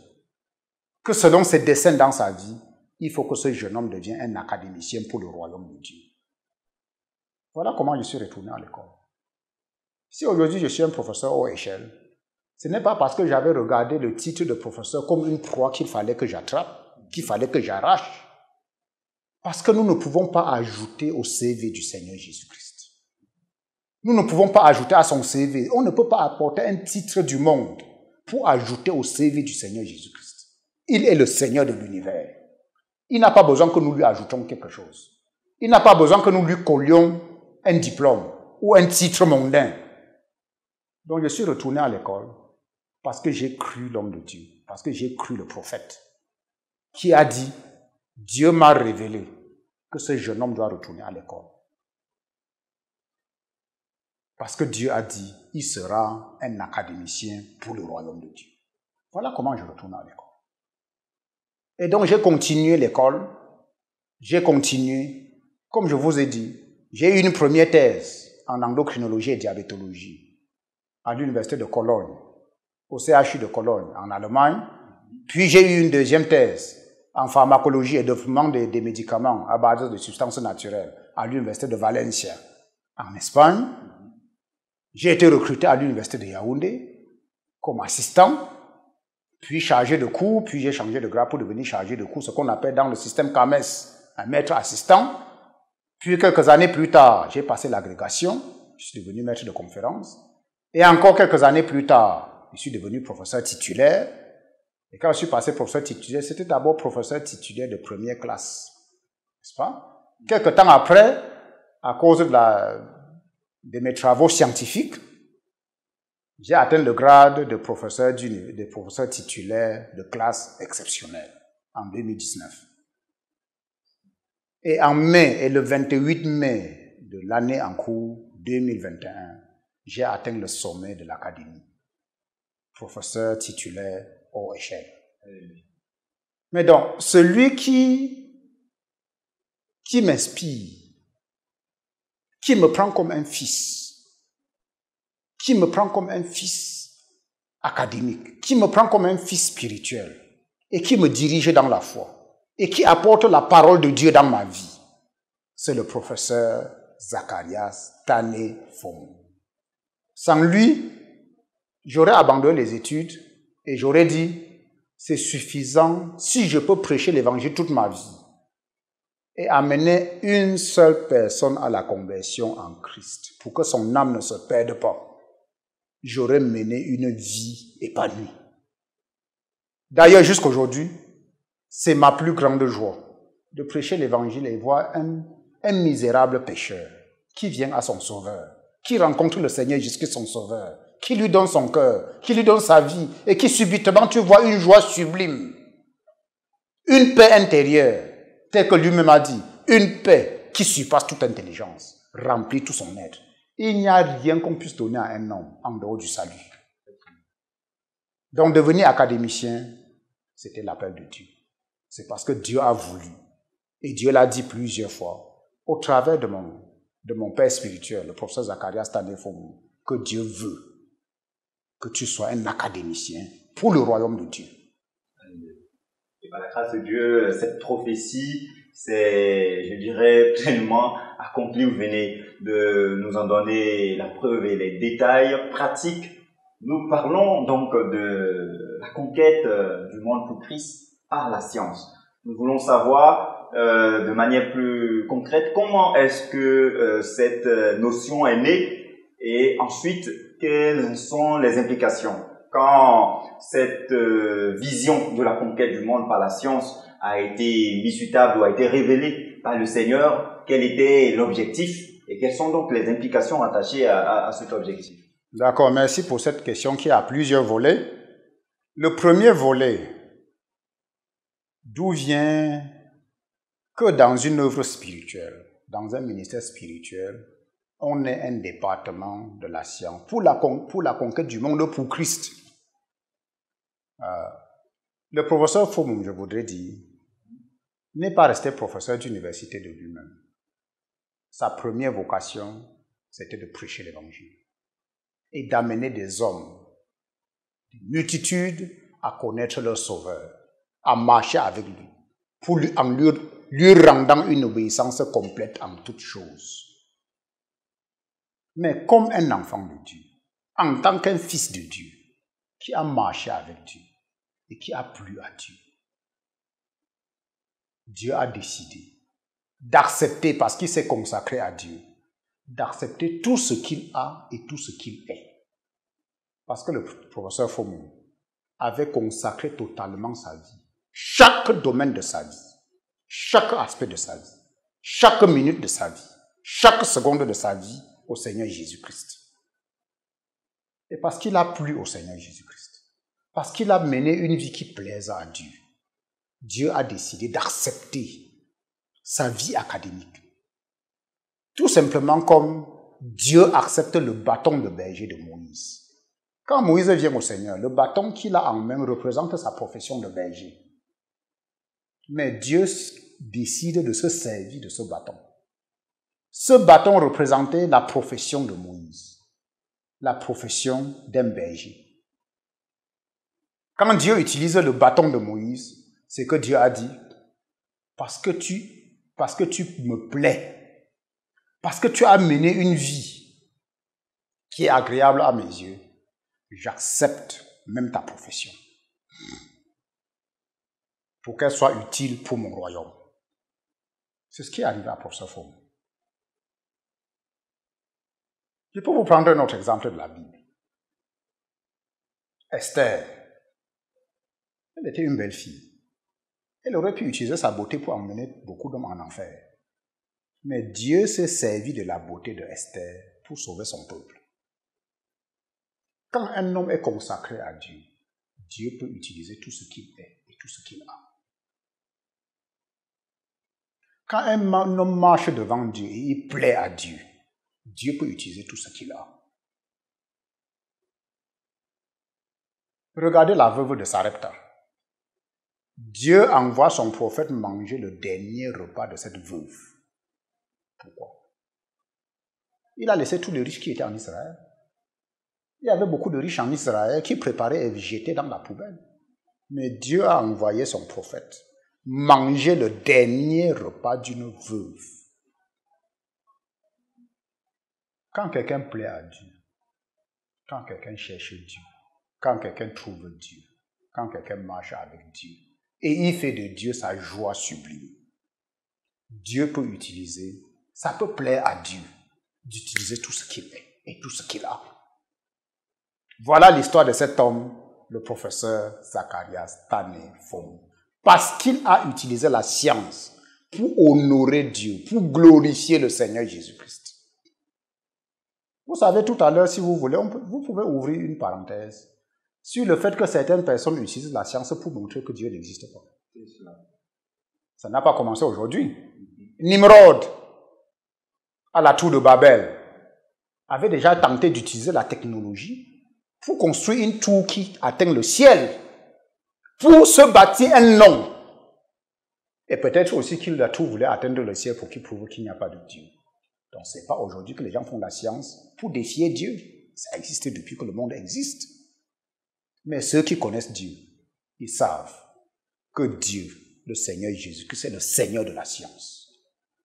Que selon ses desseins dans sa vie, il faut que ce jeune homme devienne un académicien pour le royaume de Dieu. Voilà comment je suis retourné à l'école. Si aujourd'hui je suis un professeur haut échelle, ce n'est pas parce que j'avais regardé le titre de professeur comme une proie qu'il fallait que j'attrape, qu'il fallait que j'arrache. Parce que nous ne pouvons pas ajouter au CV du Seigneur Jésus-Christ. Nous ne pouvons pas ajouter à son CV. On ne peut pas apporter un titre du monde pour ajouter au CV du Seigneur Jésus-Christ. Il est le Seigneur de l'univers. Il n'a pas besoin que nous lui ajoutons quelque chose. Il n'a pas besoin que nous lui collions un diplôme ou un titre mondain. Donc je suis retourné à l'école parce que j'ai cru l'homme de Dieu, parce que j'ai cru le prophète qui a dit, Dieu m'a révélé que ce jeune homme doit retourner à l'école. Parce que Dieu a dit, il sera un académicien pour le royaume de Dieu. Voilà comment je retourne à l'école. Et donc j'ai continué l'école, j'ai continué, comme je vous ai dit, j'ai eu une première thèse en endocrinologie et diabétologie à l'université de Cologne, au CHU de Cologne en Allemagne. Puis j'ai eu une deuxième thèse en pharmacologie et développement des, médicaments à base de substances naturelles à l'université de Valencia en Espagne. J'ai été recruté à l'université de Yaoundé comme assistant puis chargé de cours, puis j'ai changé de grade pour devenir chargé de cours, ce qu'on appelle dans le système CAMES un maître assistant. Puis quelques années plus tard, j'ai passé l'agrégation, je suis devenu maître de conférence. Et encore quelques années plus tard, je suis devenu professeur titulaire. Et quand je suis passé professeur titulaire, c'était d'abord professeur titulaire de première classe. N'est-ce pas? Quelques temps après, à cause de mes travaux scientifiques, j'ai atteint le grade de professeur, de professeur titulaire de classe exceptionnelle en 2019. Et en mai, et le 28 mai de l'année en cours 2021, j'ai atteint le sommet de l'académie. Professeur titulaire au échelle. Mais donc, celui qui, qui m'inspire, qui me prend comme un fils, qui me prend comme un fils académique, qui me prend comme un fils spirituel et qui me dirige dans la foi et qui apporte la parole de Dieu dans ma vie, c'est le professeur Zacharias Tane Fong. Sans lui, j'aurais abandonné les études et j'aurais dit, c'est suffisant si je peux prêcher l'évangile toute ma vie et amener une seule personne à la conversion en Christ pour que son âme ne se perde pas j'aurais mené une vie épanouie. D'ailleurs, jusqu'aujourd'hui, c'est ma plus grande joie de prêcher l'évangile et voir un, un misérable pécheur qui vient à son sauveur, qui rencontre le Seigneur jusqu'à son sauveur, qui lui donne son cœur, qui lui donne sa vie et qui subitement tu vois une joie sublime, une paix intérieure, telle que lui-même a dit, une paix qui surpasse toute intelligence, remplit tout son être. Il n'y a rien qu'on puisse donner à un homme en dehors du salut. Donc devenir académicien, c'était l'appel de Dieu. C'est parce que Dieu a voulu. Et Dieu l'a dit plusieurs fois, au travers de mon, de mon père spirituel, le professeur Zacharias Tanefomu, que Dieu veut que tu sois un académicien pour le royaume de Dieu. Et par la grâce de Dieu, cette prophétie c'est, je dirais, pleinement accompli. Vous venez de nous en donner la preuve et les détails pratiques. Nous parlons donc de la conquête euh, du monde pour Christ par la science. Nous voulons savoir euh, de manière plus concrète comment est-ce que euh, cette notion est née et ensuite quelles sont les implications quand cette vision de la conquête du monde par la science a été misutable ou a été révélé par le Seigneur, quel était l'objectif et quelles sont donc les implications attachées à, cet objectif? D'accord, merci pour cette question qui a plusieurs volets. Le premier volet, d'où vient que dans une œuvre spirituelle, dans un ministère spirituel, on est un département de la science pour la, pour la conquête du monde pour Christ. Euh, le professeur Fomum, je voudrais dire, n'est pas resté professeur d'université de lui-même. Sa première vocation, c'était de prêcher l'évangile et d'amener des hommes, des multitudes, à connaître leur sauveur, à marcher avec lui, pour lui, en lui, lui rendant une obéissance complète en toutes choses. Mais comme un enfant de Dieu, en tant qu'un fils de Dieu, qui a marché avec Dieu et qui a plu à Dieu, Dieu a décidé d'accepter, parce qu'il s'est consacré à Dieu, d'accepter tout ce qu'il a et tout ce qu'il est. Parce que le professeur Fomon avait consacré totalement sa vie, chaque domaine de sa vie, chaque aspect de sa vie, chaque minute de sa vie, chaque seconde de sa vie au Seigneur Jésus-Christ. Et parce qu'il a plu au Seigneur Jésus-Christ, parce qu'il a mené une vie qui plaise à Dieu, Dieu a décidé d'accepter sa vie académique. Tout simplement comme Dieu accepte le bâton de berger de Moïse. Quand Moïse vient au Seigneur, le bâton qu'il a en main représente sa profession de berger. Mais Dieu décide de se servir de ce bâton. Ce bâton représentait la profession de Moïse, la profession d'un berger. Quand Dieu utilise le bâton de Moïse, c'est que Dieu a dit, parce que tu, parce que tu me plais, parce que tu as mené une vie qui est agréable à mes yeux, j'accepte même ta profession pour qu'elle soit utile pour mon royaume. C'est ce qui est arrivé à professeur. Je peux vous prendre un autre exemple de la Bible. Esther, elle était une belle fille. Elle aurait pu utiliser sa beauté pour emmener beaucoup d'hommes en enfer. Mais Dieu s'est servi de la beauté de Esther pour sauver son peuple. Quand un homme est consacré à Dieu, Dieu peut utiliser tout ce qu'il est et tout ce qu'il a. Quand un homme marche devant Dieu et il plaît à Dieu, Dieu peut utiliser tout ce qu'il a. Regardez la veuve de Sarepta. Dieu envoie son prophète manger le dernier repas de cette veuve. Pourquoi? Il a laissé tous les riches qui étaient en Israël. Il y avait beaucoup de riches en Israël qui préparaient et jetaient dans la poubelle. Mais Dieu a envoyé son prophète manger le dernier repas d'une veuve. Quand quelqu'un plaît à Dieu, quand quelqu'un cherche Dieu, quand quelqu'un trouve Dieu, quand quelqu'un marche avec Dieu, et il fait de Dieu sa joie sublime. Dieu peut utiliser, ça peut plaire à Dieu d'utiliser tout ce qu'il est et tout ce qu'il a. Voilà l'histoire de cet homme, le professeur Zacharias Tane Fong. Parce qu'il a utilisé la science pour honorer Dieu, pour glorifier le Seigneur Jésus-Christ. Vous savez, tout à l'heure, si vous voulez, vous pouvez ouvrir une parenthèse sur le fait que certaines personnes utilisent la science pour montrer que Dieu n'existe pas. Ça n'a pas commencé aujourd'hui. Nimrod, à la tour de Babel, avait déjà tenté d'utiliser la technologie pour construire une tour qui atteint le ciel, pour se bâtir un nom. Et peut-être aussi qu'il la tour voulait atteindre le ciel pour qu'il prouve qu'il n'y a pas de Dieu. Donc ce n'est pas aujourd'hui que les gens font la science pour défier Dieu. Ça existe depuis que le monde existe. Mais ceux qui connaissent Dieu, ils savent que Dieu, le Seigneur Jésus, que c'est le Seigneur de la science.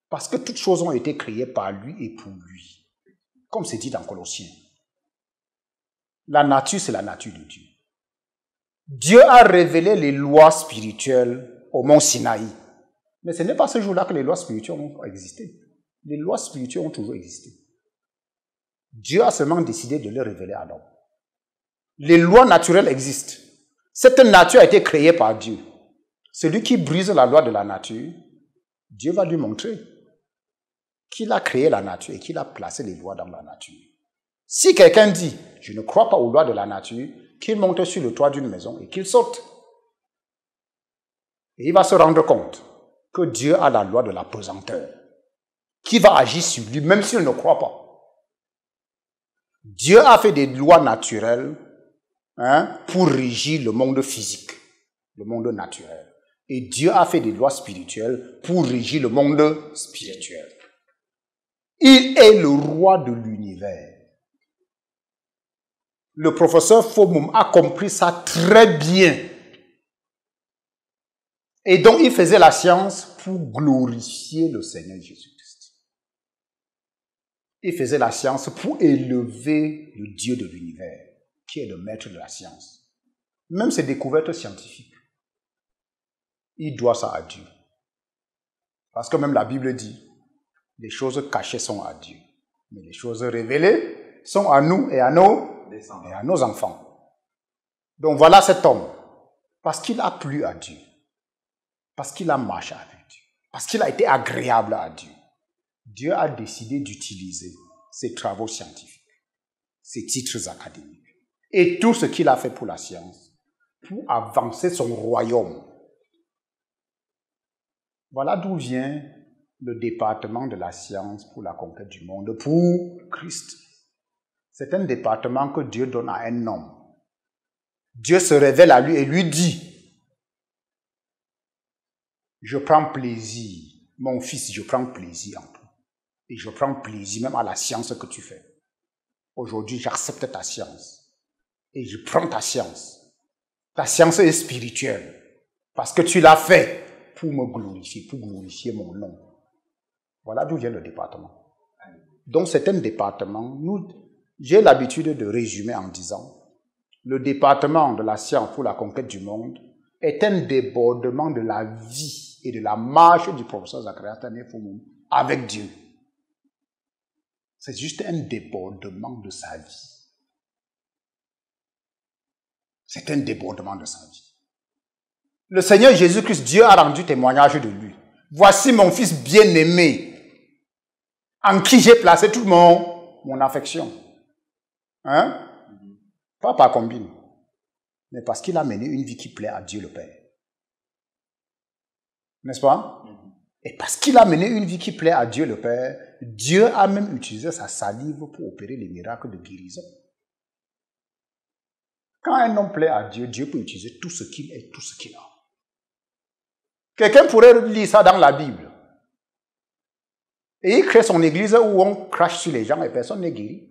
Parce que toutes choses ont été créées par lui et pour lui. Comme c'est dit dans Colossiens. La nature, c'est la nature de Dieu. Dieu a révélé les lois spirituelles au mont Sinaï. Mais ce n'est pas ce jour-là que les lois spirituelles ont existé. Les lois spirituelles ont toujours existé. Dieu a seulement décidé de les révéler à l'homme les lois naturelles existent. Cette nature a été créée par Dieu. Celui qui brise la loi de la nature, Dieu va lui montrer qu'il a créé la nature et qu'il a placé les lois dans la nature. Si quelqu'un dit, je ne crois pas aux lois de la nature, qu'il monte sur le toit d'une maison et qu'il saute. Et il va se rendre compte que Dieu a la loi de la pesanteur, qui va agir sur lui même s'il ne croit pas. Dieu a fait des lois naturelles hein, pour régir le monde physique, le monde naturel. Et Dieu a fait des lois spirituelles pour régir le monde spirituel. Il est le roi de l'univers. Le professeur Fomum a compris ça très bien. Et donc il faisait la science pour glorifier le Seigneur Jésus-Christ. Il faisait la science pour élever le Dieu de l'univers, qui est le maître de la science. Même ses découvertes scientifiques, il doit ça à Dieu. Parce que même la Bible dit, les choses cachées sont à Dieu, mais les choses révélées sont à nous et à nos, et à nos enfants. Donc voilà cet homme, parce qu'il a plu à Dieu, parce qu'il a marché avec Dieu, parce qu'il a été agréable à Dieu. Dieu a décidé d'utiliser ses travaux scientifiques, ses titres académiques et tout ce qu'il a fait pour la science pour avancer son royaume voilà d'où vient le département de la science pour la conquête du monde pour Christ. C'est un département que Dieu donne à un homme. Dieu se révèle à lui et lui dit, je prends plaisir, mon fils, je prends plaisir en toi. Et je prends plaisir même à la science que tu fais. Aujourd'hui, j'accepte ta science. Et je prends ta science. Ta science est spirituelle. Parce que tu l'as fait pour me glorifier, pour glorifier mon nom. Voilà d'où vient le département. Donc c'est un département, nous, j'ai l'habitude de résumer en disant, le département de la science pour la conquête du monde est un débordement de la vie et de la marche du professeur Zacharias Tanefoumou avec Dieu. C'est juste un débordement de sa vie. C'est un débordement de sa vie. Le Seigneur Jésus-Christ, Dieu a rendu témoignage de lui. Voici mon fils bien-aimé, en qui j'ai placé tout mon, affection. Hein? Pas par combine, mais parce qu'il a mené une vie qui plaît à Dieu le Père. N'est-ce pas? Et parce qu'il a mené une vie qui plaît à Dieu le Père, Dieu a même utilisé sa salive pour opérer les miracles de guérison. Quand un homme plaît à Dieu, Dieu peut utiliser tout ce qu'il est, tout ce qu'il a. Quelqu'un pourrait lire ça dans la Bible. Et il crée son église où on crache sur les gens et personne n'est guéri.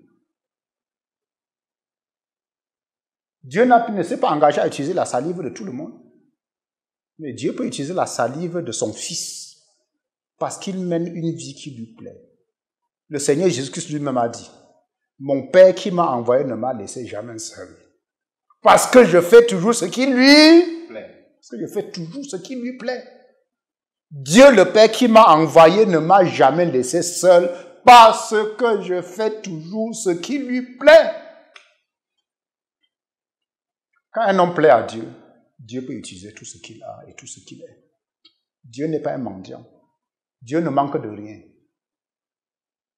Dieu ne s'est pas engagé à utiliser la salive de tout le monde. Mais Dieu peut utiliser la salive de son Fils parce qu'il mène une vie qui lui plaît. Le Seigneur Jésus-Christ lui-même a dit, mon Père qui m'a envoyé ne m'a laissé jamais seul. Parce que je fais toujours ce qui lui plaît. Parce que je fais toujours ce qui lui plaît. Dieu le Père qui m'a envoyé ne m'a jamais laissé seul parce que je fais toujours ce qui lui plaît. Quand un homme plaît à Dieu, Dieu peut utiliser tout ce qu'il a et tout ce qu'il est. Dieu n'est pas un mendiant. Dieu ne manque de rien.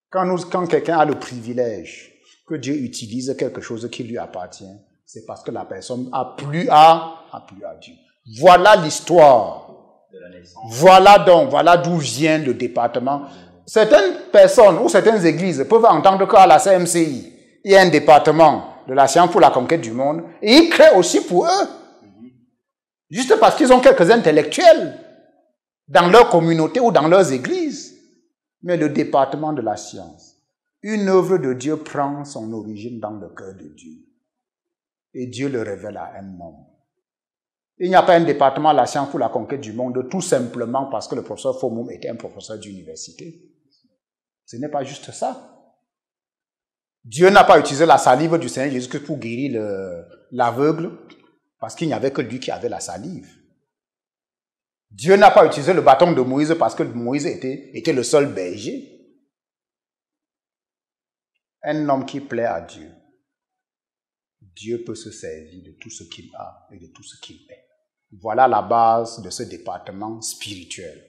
Quand, quand quelqu'un a le privilège que Dieu utilise quelque chose qui lui appartient, c'est parce que la personne a plu à, a plu à Dieu. Voilà l'histoire. Voilà donc, voilà d'où vient le département. Certaines personnes ou certaines églises peuvent entendre qu'à la CMCI, il y a un département de la science pour la conquête du monde, et ils créent aussi pour eux. Juste parce qu'ils ont quelques intellectuels dans leur communauté ou dans leurs églises. Mais le département de la science, une œuvre de Dieu prend son origine dans le cœur de Dieu. Et Dieu le révèle à un homme. Il n'y a pas un département de la science pour la conquête du monde tout simplement parce que le professeur Fomum était un professeur d'université. Ce n'est pas juste ça. Dieu n'a pas utilisé la salive du Seigneur Jésus pour guérir l'aveugle parce qu'il n'y avait que lui qui avait la salive. Dieu n'a pas utilisé le bâton de Moïse parce que Moïse était, était le seul berger. Un homme qui plaît à Dieu, Dieu peut se servir de tout ce qu'il a et de tout ce qu'il est. Voilà la base de ce département spirituel,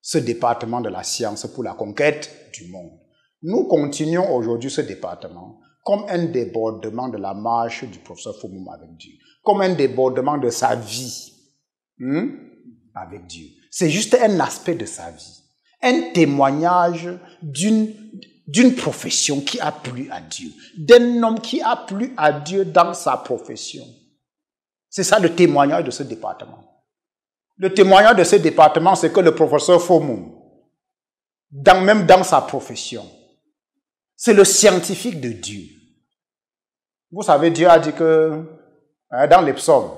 ce département de la science pour la conquête du monde. Nous continuons aujourd'hui ce département comme un débordement de la marche du professeur Foumoum avec Dieu, comme un débordement de sa vie hmm, avec Dieu. C'est juste un aspect de sa vie, un témoignage d'une d'une profession qui a plu à Dieu, d'un homme qui a plu à Dieu dans sa profession. C'est ça le témoignage de ce département. Le témoignage de ce département, c'est que le professeur Fomum, dans, même dans sa profession, c'est le scientifique de Dieu. Vous savez, Dieu a dit que, hein, dans les psaumes,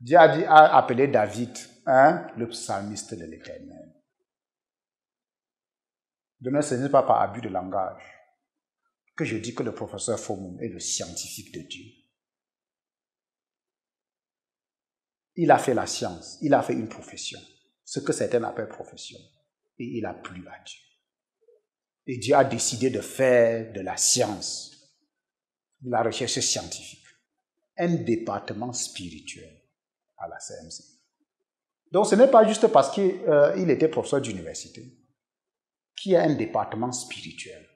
Dieu a, dit, a appelé David hein, le psalmiste de l'éternel. Demain, ce n'est pas par abus de langage que je dis que le professeur Fomum est le scientifique de Dieu. Il a fait la science, il a fait une profession, ce que certains appellent profession, et il a plu à Dieu. Et Dieu a décidé de faire de la science, de la recherche scientifique, un département spirituel à la CMC. Donc ce n'est pas juste parce qu'il euh, était professeur d'université qu'il y a un département spirituel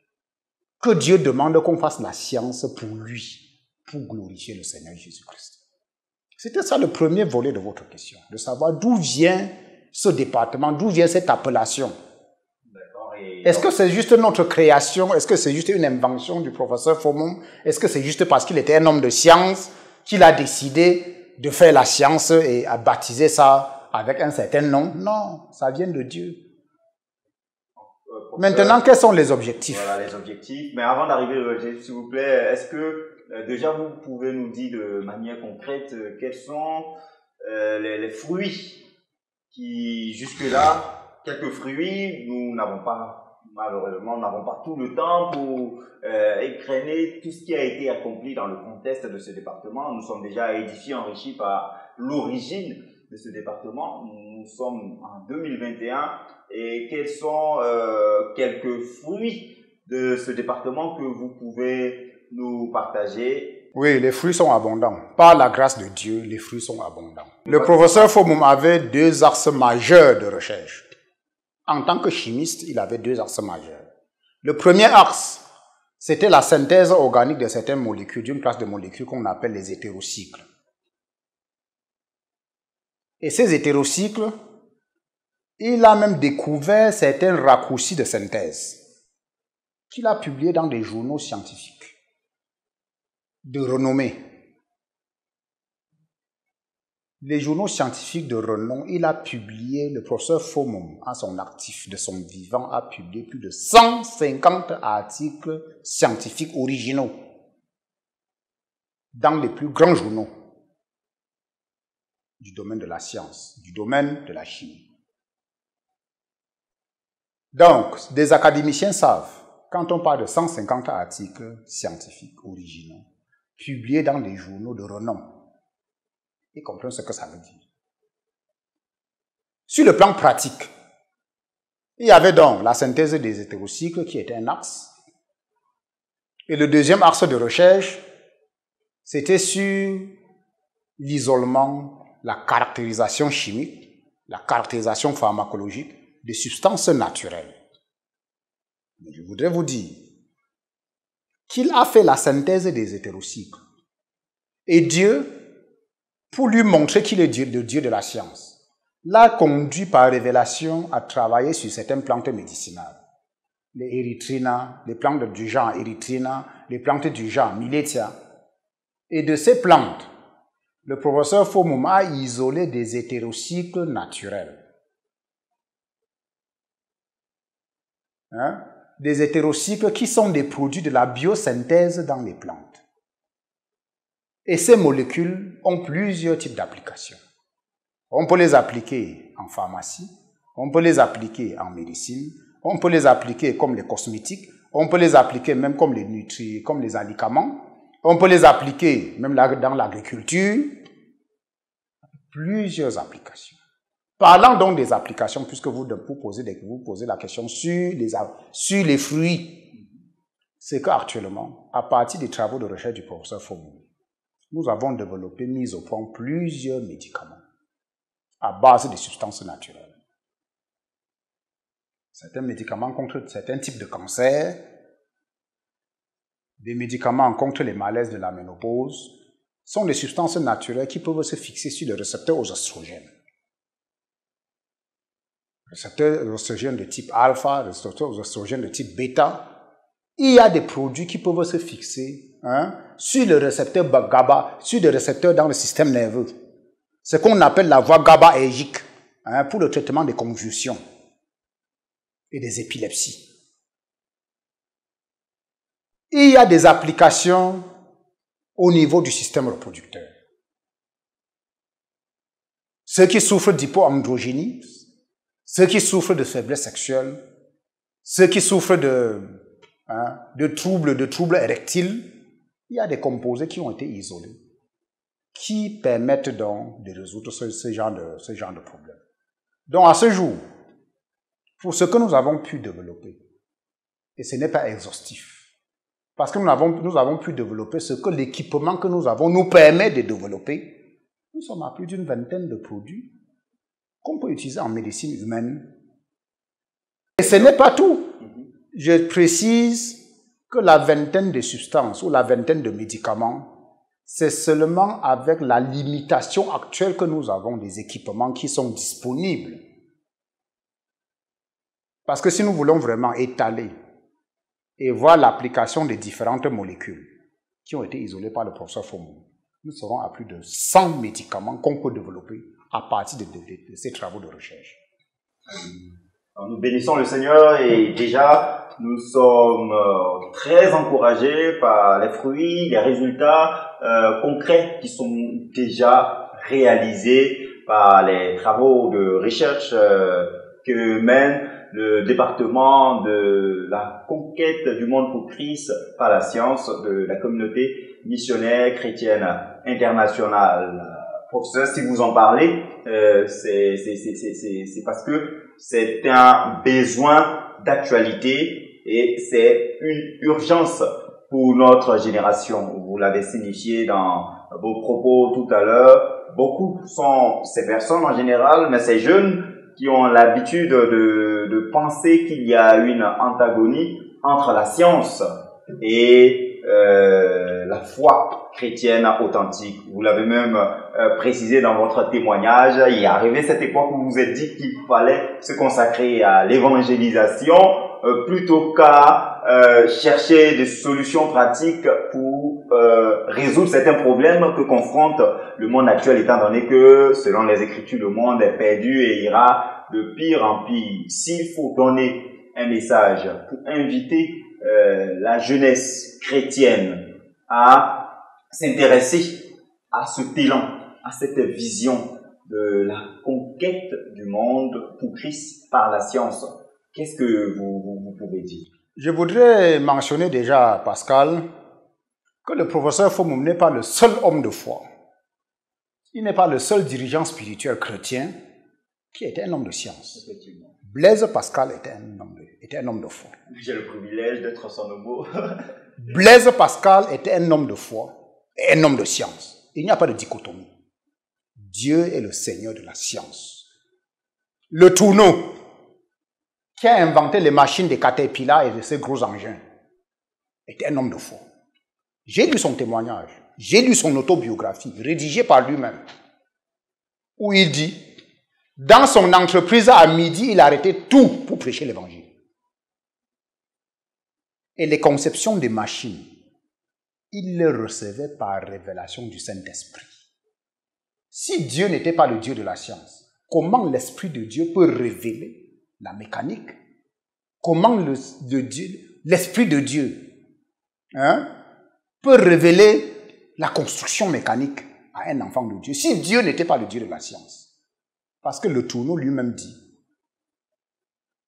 que Dieu demande qu'on fasse la science pour lui, pour glorifier le Seigneur Jésus-Christ. C'était ça le premier volet de votre question, de savoir d'où vient ce département, d'où vient cette appellation. Est-ce que c'est juste notre création? Est-ce que c'est juste une invention du professeur Fomon Est-ce que c'est juste parce qu'il était un homme de science qu'il a décidé de faire la science et a baptisé ça avec un certain nom Non, ça vient de Dieu. Maintenant, quels sont les objectifs? Voilà les objectifs. Mais avant d'arriver aux objectifs, s'il vous plaît, est-ce que euh, déjà vous pouvez nous dire de manière concrète euh, quels sont euh, les, fruits qui jusque-là, quelques fruits, nous n'avons pas, malheureusement, n'avons pas tout le temps pour euh, tout ce qui a été accompli dans le contexte de ce département. Nous sommes déjà édifiés, enrichis par l'origine de ce département. Nous sommes en 2021 et quels sont quelques fruits de ce département que vous pouvez nous partager? Oui, les fruits sont abondants. Par la grâce de Dieu, les fruits sont abondants. Le professeur Fomum avait deux axes majeurs de recherche. En tant que chimiste, il avait deux axes majeurs. Le premier axe, c'était la synthèse organique de certaines molécules, d'une classe de molécules qu'on appelle les hétérocycles. Et ces hétérocycles, il a même découvert certains raccourcis de synthèse qu'il a publiés dans des journaux scientifiques de renommée. Les journaux scientifiques de renom, il a publié, le professeur Fomum, à son actif de son vivant, a publié plus de 150 articles scientifiques originaux dans les plus grands journaux du domaine de la science, du domaine de la chimie. Donc, des académiciens savent, quand on parle de 150 articles scientifiques originaux, publiés dans les journaux de renom. Ils comprennent ce que ça veut dire. Sur le plan pratique, il y avait donc la synthèse des hétérocycles qui était un axe. Et le deuxième axe de recherche, c'était sur l'isolement, la caractérisation chimique, la caractérisation pharmacologique des substances naturelles. je voudrais vous dire qu'il a fait la synthèse des hétérocycles. Et Dieu, pour lui montrer qu'il est Dieu, le Dieu de la science, l'a conduit par révélation à travailler sur certaines plantes médicinales. Les érythrina, les plantes du genre érythrina, les plantes du genre Miletia. Et de ces plantes, le professeur Fomum a isolé des hétérocycles naturels. Hein? des hétérocycles qui sont des produits de la biosynthèse dans les plantes. Et ces molécules ont plusieurs types d'applications. On peut les appliquer en pharmacie, on peut les appliquer en médecine, on peut les appliquer comme les cosmétiques, on peut les appliquer même comme les nutri, comme les alicaments, on peut les appliquer même dans l'agriculture. Plusieurs applications. Parlant donc des applications, puisque vous, vous, posez, la question sur les, sur les fruits, c'est qu'actuellement, à partir des travaux de recherche du professeur Fomou, nous avons développé, mis au point plusieurs médicaments à base de substances naturelles. Certains médicaments contre certains types de cancers, des médicaments contre les malaises de la ménopause, sont des substances naturelles qui peuvent se fixer sur le récepteur aux oestrogènes récepteurs oestrogènes de type alpha, récepteurs oestrogènes de type bêta, il y a des produits qui peuvent se fixer hein, sur le récepteur GABA, sur le récepteurs dans le système nerveux. Ce qu'on appelle la voie GABAergique hein, pour le traitement des convulsions et des épilepsies. Il y a des applications au niveau du système reproducteur. Ceux qui souffrent d'hypoandrogénie, ceux qui souffrent de faiblesse sexuelle, ceux qui souffrent de, hein, de troubles, de troubles érectiles, il y a des composés qui ont été isolés, qui permettent donc de résoudre ce, genre, de, ce genre de problème. Donc à ce jour, pour ce que nous avons pu développer, et ce n'est pas exhaustif, parce que nous avons, nous avons pu développer ce que l'équipement que nous avons nous permet de développer, nous sommes à plus d'une vingtaine de produits qu'on peut utiliser en médecine humaine. Et ce n'est pas tout. Je précise que la vingtaine de substances ou la vingtaine de médicaments, c'est seulement avec la limitation actuelle que nous avons des équipements qui sont disponibles. Parce que si nous voulons vraiment étaler et voir l'application des différentes molécules qui ont été isolées par le professeur Fomou, nous serons à plus de 100 médicaments qu'on peut développer à partir de, ces travaux de recherche. nous bénissons le Seigneur et déjà nous sommes euh, très encouragés par les fruits, les résultats euh, concrets qui sont déjà réalisés par les travaux de recherche euh, que mène le département de la conquête du monde pour Christ par la science de la communauté missionnaire chrétienne internationale. Professeur, si vous en parlez, euh, c'est parce que c'est un besoin d'actualité et c'est une urgence pour notre génération. Vous l'avez signifié dans vos propos tout à l'heure. Beaucoup sont ces personnes en général, mais ces jeunes qui ont l'habitude de, de penser qu'il y a une antagonie entre la science et euh, la foi chrétienne authentique. Vous l'avez même euh, précisé dans votre témoignage. Il est arrivé cette époque où vous vous êtes dit qu'il fallait se consacrer à l'évangélisation euh, plutôt qu'à chercher des solutions pratiques pour résoudre certains problèmes que confronte le monde actuel, étant donné que, selon les Écritures, le monde est perdu et ira de pire en pire. S'il faut donner un message pour inviter euh, la jeunesse chrétienne à s'intéresser à ce talent, à cette vision de la conquête du monde pour Christ par la science, qu'est-ce que vous, pouvez dire? Je voudrais mentionner déjà, Pascal, que le professeur Fomum n'est pas le seul homme de foi. Il n'est pas le seul dirigeant spirituel chrétien qui était un homme de science. Blaise Pascal était un homme de, était un homme de foi. J'ai le privilège d'être son homo. Blaise Pascal était un homme de foi et un homme de science. Il n'y a pas de dichotomie. Dieu est le Seigneur de la science. Le tourneau, qui a inventé les machines des caterpillars et de ces gros engins, était un homme de foi. J'ai lu son témoignage, j'ai lu son autobiographie, rédigée par lui-même, où il dit, dans son entreprise à midi, il arrêtait tout pour prêcher l'évangile. Et les conceptions des machines, il les recevait par révélation du Saint-Esprit. Si Dieu n'était pas le Dieu de la science, comment l'Esprit de Dieu peut révéler la mécanique? Comment l'Esprit de Dieu hein, peut révéler la construction mécanique à un enfant de Dieu? Si Dieu n'était pas le Dieu de la science. Parce que le tourneau lui-même dit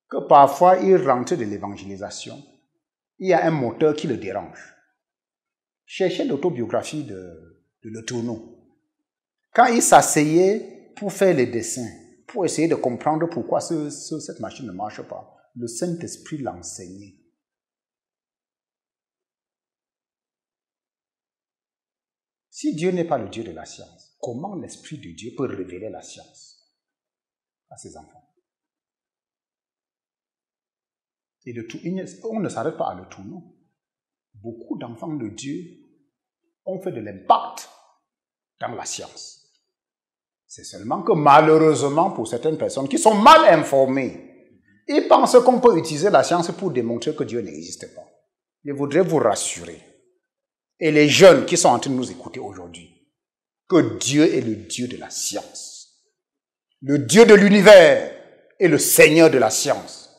que parfois il rentre de l'évangélisation, il y a un moteur qui le dérange. Cherchez l'autobiographie de, Le Tourneau. Quand il s'asseyait pour faire les dessins, pour essayer de comprendre pourquoi cette machine ne marche pas, le Saint-Esprit l'enseignait. Si Dieu n'est pas le Dieu de la science, comment l'Esprit de Dieu peut révéler la science? À ses enfants Et de tout, on ne s'arrête pas à le tout, non. Beaucoup d'enfants de Dieu ont fait de l'impact dans la science. C'est seulement que malheureusement, pour certaines personnes qui sont mal informées, ils pensent qu'on peut utiliser la science pour démontrer que Dieu n'existe pas. je voudrais vous rassurer, et les jeunes qui sont en train de nous écouter aujourd'hui, que Dieu est le Dieu de la science. Le Dieu de l'univers est le Seigneur de la science.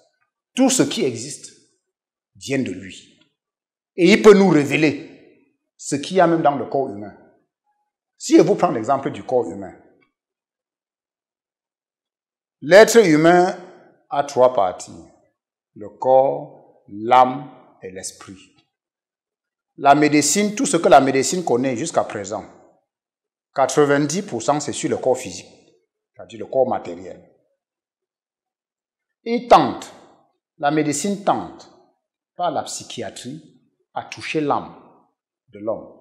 Tout ce qui existe vient de lui. Et il peut nous révéler ce qu'il y a même dans le corps humain. Si je vous prends l'exemple du corps humain, l'être humain a trois parties. Le corps, l'âme et l'esprit. La médecine, tout ce que la médecine connaît jusqu'à présent, 90% c'est sur le corps physique, c'est-à-dire le corps matériel. Il tente, la médecine tente, par la psychiatrie, à toucher l'âme de l'homme.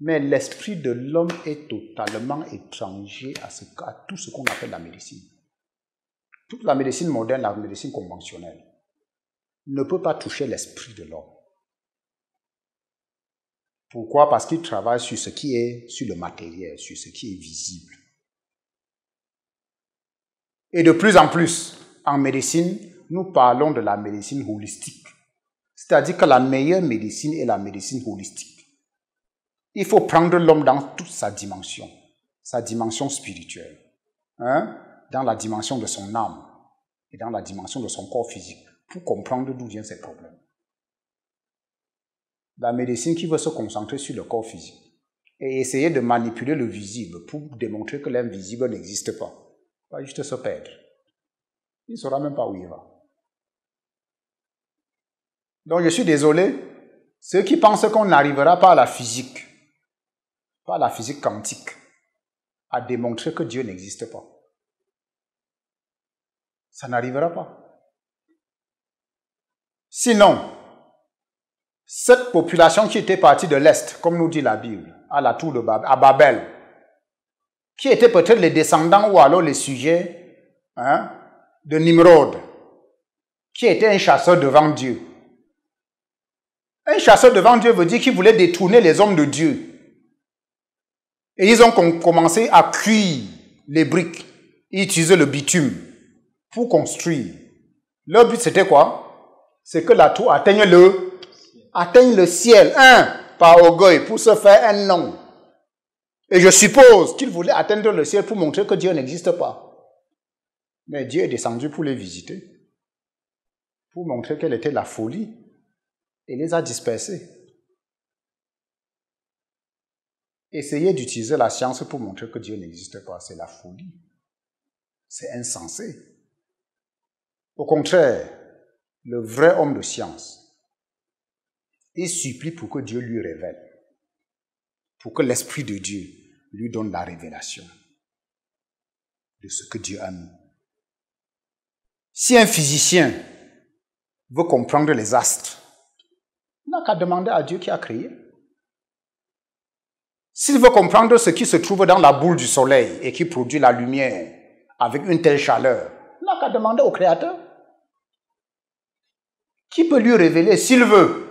Mais l'esprit de l'homme est totalement étranger à, à tout ce qu'on appelle la médecine. Toute la médecine moderne, la médecine conventionnelle, ne peut pas toucher l'esprit de l'homme. Pourquoi? Parce qu'il travaille sur ce qui est, sur le matériel, sur ce qui est visible. Et de plus en plus, en médecine, nous parlons de la médecine holistique. C'est-à-dire que la meilleure médecine est la médecine holistique. Il faut prendre l'homme dans toute sa dimension, sa dimension spirituelle, hein, dans la dimension de son âme et dans la dimension de son corps physique, pour comprendre d'où viennent ses problèmes la médecine qui veut se concentrer sur le corps physique et essayer de manipuler le visible pour démontrer que l'invisible n'existe pas, va juste se perdre. Il ne saura même pas où il va. Donc je suis désolé, ceux qui pensent qu'on n'arrivera pas à la physique, pas à la physique quantique, à démontrer que Dieu n'existe pas. Ça n'arrivera pas. Sinon, cette population qui était partie de l'Est, comme nous dit la Bible, à la tour de à Babel, qui étaient peut-être les descendants ou alors les sujets hein, de Nimrod, qui était un chasseur devant Dieu. Un chasseur devant Dieu veut dire qu'il voulait détourner les hommes de Dieu. Et ils ont commencé à cuire les briques. Ils utilisaient le bitume pour construire. Leur but, c'était quoi? C'est que la tour atteigne le atteigne le ciel, un, par orgueil, pour se faire un nom. Et je suppose qu'il voulait atteindre le ciel pour montrer que Dieu n'existe pas. Mais Dieu est descendu pour les visiter, pour montrer quelle était la folie, et les a dispersés. Essayer d'utiliser la science pour montrer que Dieu n'existe pas, c'est la folie. C'est insensé. Au contraire, le vrai homme de science, il supplie pour que Dieu lui révèle, pour que l'Esprit de Dieu lui donne la révélation de ce que Dieu a. Si un physicien veut comprendre les astres, il n'a qu'à demander à Dieu qui a créé. S'il veut comprendre ce qui se trouve dans la boule du soleil et qui produit la lumière avec une telle chaleur, il n'a qu'à demander au Créateur. Qui peut lui révéler s'il veut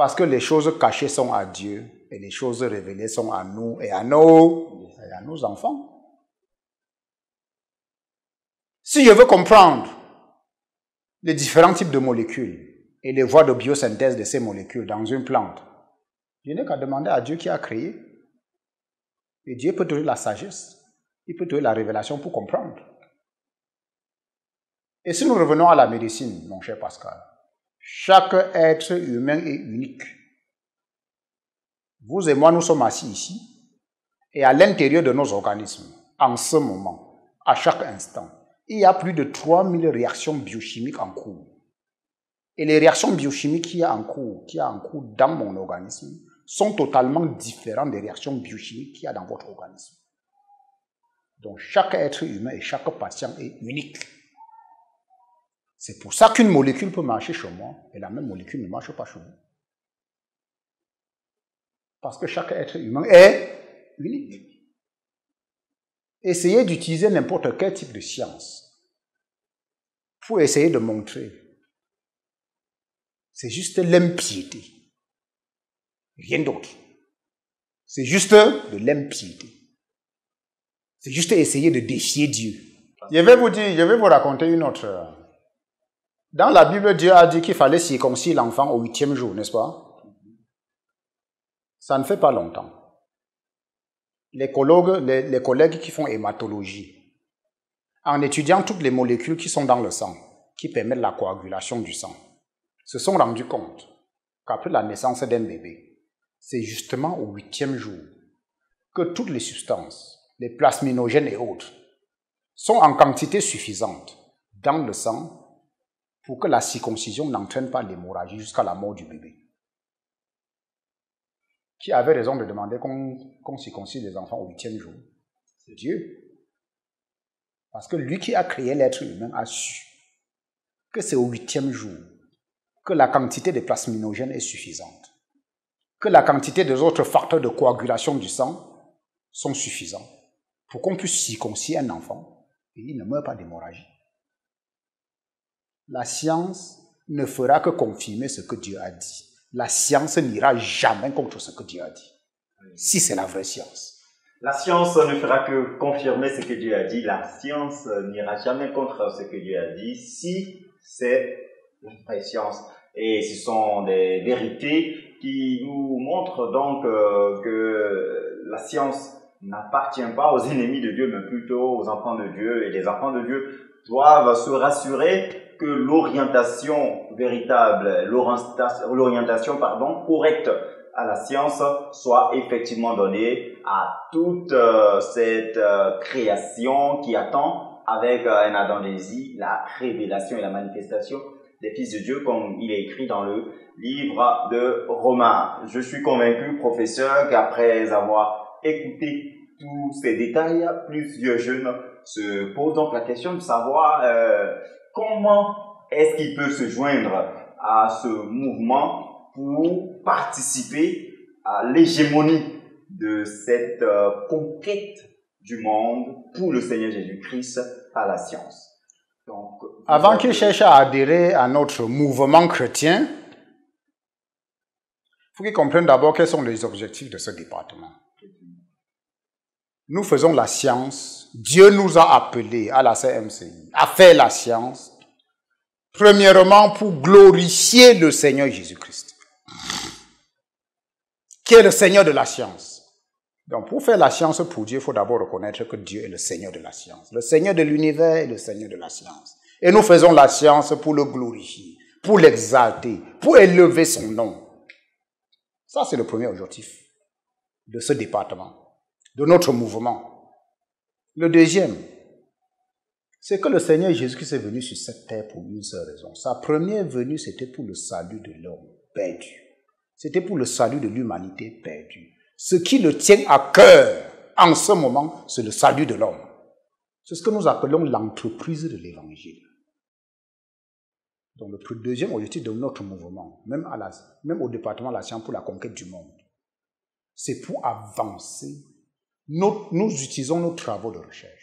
parce que les choses cachées sont à Dieu et les choses révélées sont à nous et à nos, à nos enfants. Si je veux comprendre les différents types de molécules et les voies de biosynthèse de ces molécules dans une plante, je n'ai qu'à demander à Dieu qui a créé. Et Dieu peut donner la sagesse, il peut donner la révélation pour comprendre. Et si nous revenons à la médecine, mon cher Pascal, chaque être humain est unique. Vous et moi, nous sommes assis ici, et à l'intérieur de nos organismes, en ce moment, à chaque instant, il y a plus de 3000 réactions biochimiques en cours. Et les réactions biochimiques qui y a en cours, qui a en cours dans mon organisme, sont totalement différentes des réactions biochimiques qu'il y a dans votre organisme. Donc chaque être humain et chaque patient est unique. C'est pour ça qu'une molécule peut marcher chez moi et la même molécule ne marche pas chez vous. Parce que chaque être humain est unique. Essayez d'utiliser n'importe quel type de science pour essayer de montrer. C'est juste l'impiété. Rien d'autre. C'est juste de l'impiété. C'est juste essayer de défier Dieu. Je vais vous dire, je vais vous raconter une autre Dans la Bible, Dieu a dit qu'il fallait circoncire l'enfant au huitième jour, n'est-ce pas? Ça ne fait pas longtemps. Les collègues, les, collègues qui font hématologie, en étudiant toutes les molécules qui sont dans le sang, qui permettent la coagulation du sang, se sont rendus compte qu'après la naissance d'un bébé, c'est justement au huitième jour que toutes les substances, les plasminogènes et autres, sont en quantité suffisante dans le sang pour que la circoncision n'entraîne pas l'hémorragie jusqu'à la mort du bébé. Qui avait raison de demander qu'on circoncise les enfants au huitième jour C'est Dieu. Parce que lui qui a créé l'être humain a su que c'est au huitième jour que la quantité de plasminogènes est suffisante, que la quantité des autres facteurs de coagulation du sang sont suffisants pour qu'on puisse circoncire un enfant et il ne meurt pas d'hémorragie. La science ne fera que confirmer ce que Dieu a dit. La science n'ira jamais contre ce que Dieu a dit. Si c'est la vraie science. La science ne fera que confirmer ce que Dieu a dit. La science n'ira jamais contre ce que Dieu a dit si c'est la vraie science. Et ce sont des vérités qui nous montrent donc euh, que la science n'appartient pas aux ennemis de Dieu, mais plutôt aux enfants de Dieu. Et les enfants de Dieu doivent se rassurer que l'orientation véritable, l'orientation pardon correcte à la science soit effectivement donnée à toute euh, cette euh, création qui attend avec euh, un Adam la révélation et la manifestation des fils de Dieu comme il est écrit dans le livre de Romains. Je suis convaincu, professeur, qu'après avoir écouté tous ces détails, plusieurs jeunes se posent donc la question de savoir euh, comment est-ce qu'il peut se joindre à ce mouvement pour participer à l'hégémonie de cette euh, conquête du monde pour le Seigneur Jésus-Christ par la science. Donc, Avant qu'il cherche à adhérer à notre mouvement chrétien, il faut qu'il comprenne d'abord quels sont les objectifs de ce département. Nous faisons la science. Dieu nous a appelés à la CMCI à faire la science. Premièrement, pour glorifier le Seigneur Jésus-Christ, qui est le Seigneur de la science? Donc, pour faire la science pour Dieu, il faut d'abord reconnaître que Dieu est le Seigneur de la science. Le Seigneur de l'univers est le Seigneur de la science. Et nous faisons la science pour le glorifier, pour l'exalter, pour élever son nom. Ça, c'est le premier objectif de ce département de notre mouvement. Le deuxième, c'est que le Seigneur Jésus-Christ est venu sur cette terre pour une seule raison. Sa première venue, c'était pour le salut de l'homme perdu. C'était pour le salut de l'humanité perdue. Ce qui le tient à cœur en ce moment, c'est le salut de l'homme. C'est ce que nous appelons l'entreprise de l'évangile. Donc le deuxième objectif de notre mouvement, même, à la, même au département de la science pour la conquête du monde, c'est pour avancer nous, utilisons nos travaux de recherche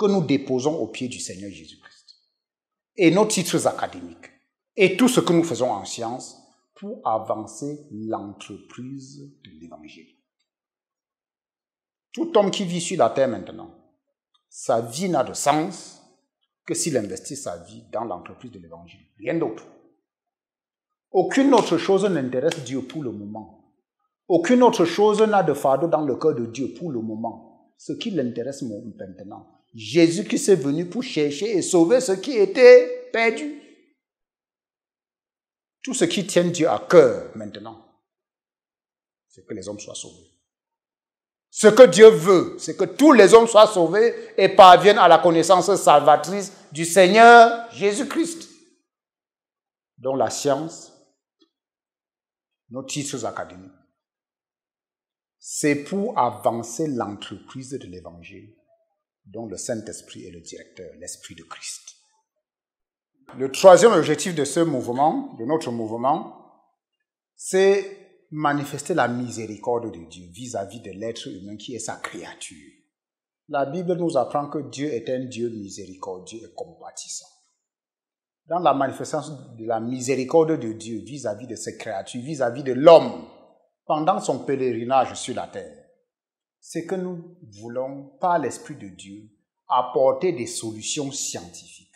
que nous déposons au pied du Seigneur Jésus-Christ et nos titres académiques et tout ce que nous faisons en science pour avancer l'entreprise de l'Évangile. Tout homme qui vit sur la terre maintenant, sa vie n'a de sens que s'il investit sa vie dans l'entreprise de l'Évangile. Rien d'autre. Aucune autre chose n'intéresse Dieu pour le moment. Aucune autre chose n'a de fardeau dans le cœur de Dieu pour le moment. Ce qui l'intéresse maintenant. Jésus qui s'est venu pour chercher et sauver ce qui était perdu. Tout ce qui tient Dieu à cœur maintenant, c'est que les hommes soient sauvés. Ce que Dieu veut, c'est que tous les hommes soient sauvés et parviennent à la connaissance salvatrice du Seigneur Jésus-Christ, dont la science, nos titres académiques, c'est pour avancer l'entreprise de l'Évangile dont le Saint-Esprit est le directeur, l'Esprit de Christ. Le troisième objectif de ce mouvement, de notre mouvement, c'est manifester la miséricorde de Dieu vis-à-vis de l'être humain qui est sa créature. La Bible nous apprend que Dieu est un Dieu miséricordieux et compatissant. Dans la manifestation de la miséricorde de Dieu vis-à-vis de ses créatures, vis-à-vis de l'homme, pendant son pèlerinage sur la terre, c'est que nous voulons, par l'Esprit de Dieu, apporter des solutions scientifiques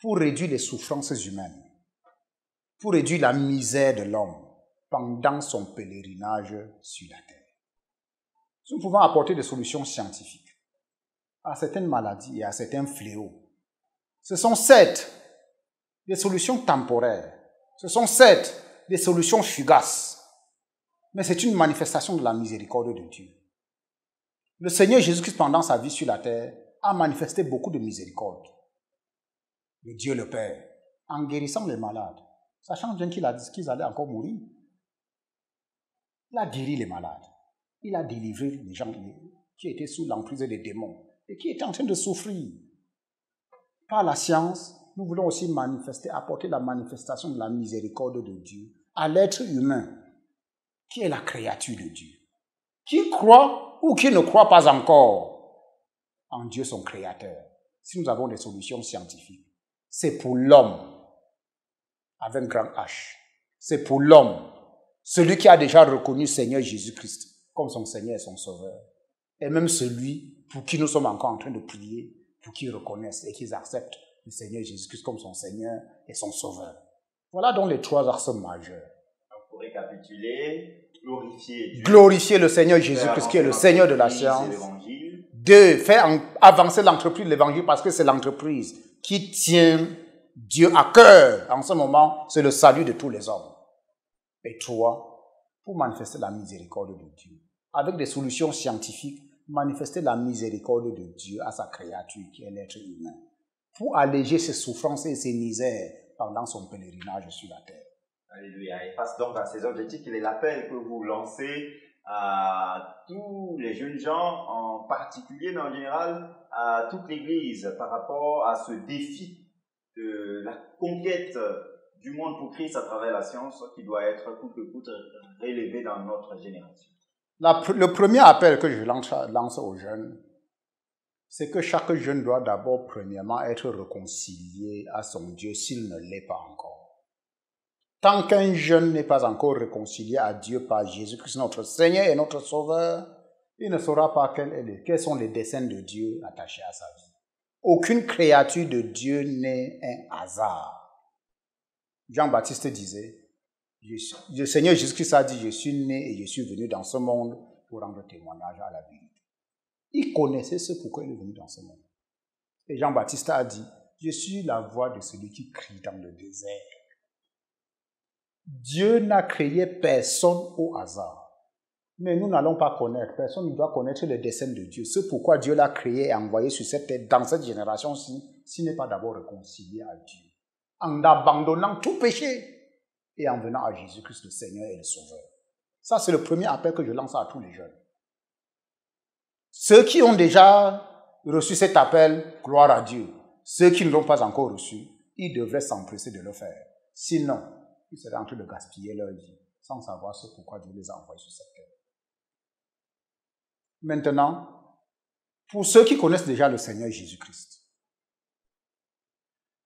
pour réduire les souffrances humaines, pour réduire la misère de l'homme pendant son pèlerinage sur la terre. Nous pouvons apporter des solutions scientifiques à certaines maladies et à certains fléaux. Ce sont certes des solutions temporaires, ce sont certes des solutions fugaces, mais c'est une manifestation de la miséricorde de Dieu. Le Seigneur Jésus-Christ, pendant sa vie sur la terre, a manifesté beaucoup de miséricorde. Le Dieu le Père, en guérissant les malades, sachant bien qu'il a dit qu'ils allaient encore mourir. Il a guéri les malades. Il a délivré les gens qui étaient sous l'emprise des démons et qui étaient en train de souffrir. Par la science, nous voulons aussi manifester, apporter la manifestation de la miséricorde de Dieu à l'être humain, qui est la créature de Dieu, qui croit ou qui ne croit pas encore en Dieu son créateur. Si nous avons des solutions scientifiques, c'est pour l'homme, avec un grand H. C'est pour l'homme, celui qui a déjà reconnu Seigneur Jésus-Christ comme son Seigneur et son Sauveur. Et même celui pour qui nous sommes encore en train de prier, pour qu'ils reconnaissent et qu'ils acceptent le Seigneur Jésus-Christ comme son Seigneur et son Sauveur. Voilà donc les trois axes majeurs. Récapituler, glorifier Dieu. Glorifier le Seigneur Jésus-Christ qui est le Seigneur de la science. Deux, faire avancer l'entreprise de l'évangile parce que c'est l'entreprise qui tient Dieu à cœur en ce moment, c'est le salut de tous les hommes. Et trois, pour manifester la miséricorde de Dieu, avec des solutions scientifiques, manifester la miséricorde de Dieu à sa créature qui est l'être humain, pour alléger ses souffrances et ses misères pendant son pèlerinage sur la terre. Alléluia. Et face donc à ces objectifs, quel est l'appel que vous lancez à tous les jeunes gens, en particulier, mais en général, à toute l'Église par rapport à ce défi de la conquête du monde pour Christ à travers la science qui doit être coûte que coûte relevé dans notre génération. le premier appel que je lance, lance aux jeunes, c'est que chaque jeune doit d'abord, premièrement, être réconcilié à son Dieu s'il ne l'est pas encore. Tant qu'un jeune n'est pas encore réconcilié à Dieu par Jésus-Christ, notre Seigneur et notre Sauveur, il ne saura pas quels sont les desseins de Dieu attachés à sa vie. Aucune créature de Dieu n'est un hasard. Jean-Baptiste disait, le Seigneur Jésus-Christ a dit, je suis né et je suis venu dans ce monde pour rendre témoignage à la vérité. Il connaissait ce pourquoi il est venu dans ce monde. Et Jean-Baptiste a dit, je suis la voix de celui qui crie dans le désert. Dieu n'a créé personne au hasard. Mais nous n'allons pas connaître, personne ne doit connaître le dessein de Dieu. C'est pourquoi Dieu l'a créé et envoyé sur cette terre, dans cette génération-ci, s'il n'est pas d'abord réconcilié à Dieu. En abandonnant tout péché et en venant à Jésus-Christ le Seigneur et le Sauveur. Ça, c'est le premier appel que je lance à tous les jeunes. Ceux qui ont déjà reçu cet appel, gloire à Dieu. Ceux qui ne l'ont pas encore reçu, ils devraient s'empresser de le faire. Sinon, ils seraient en train de gaspiller leur vie sans savoir ce pourquoi Dieu les a envoyés sur cette terre. Maintenant, pour ceux qui connaissent déjà le Seigneur Jésus-Christ,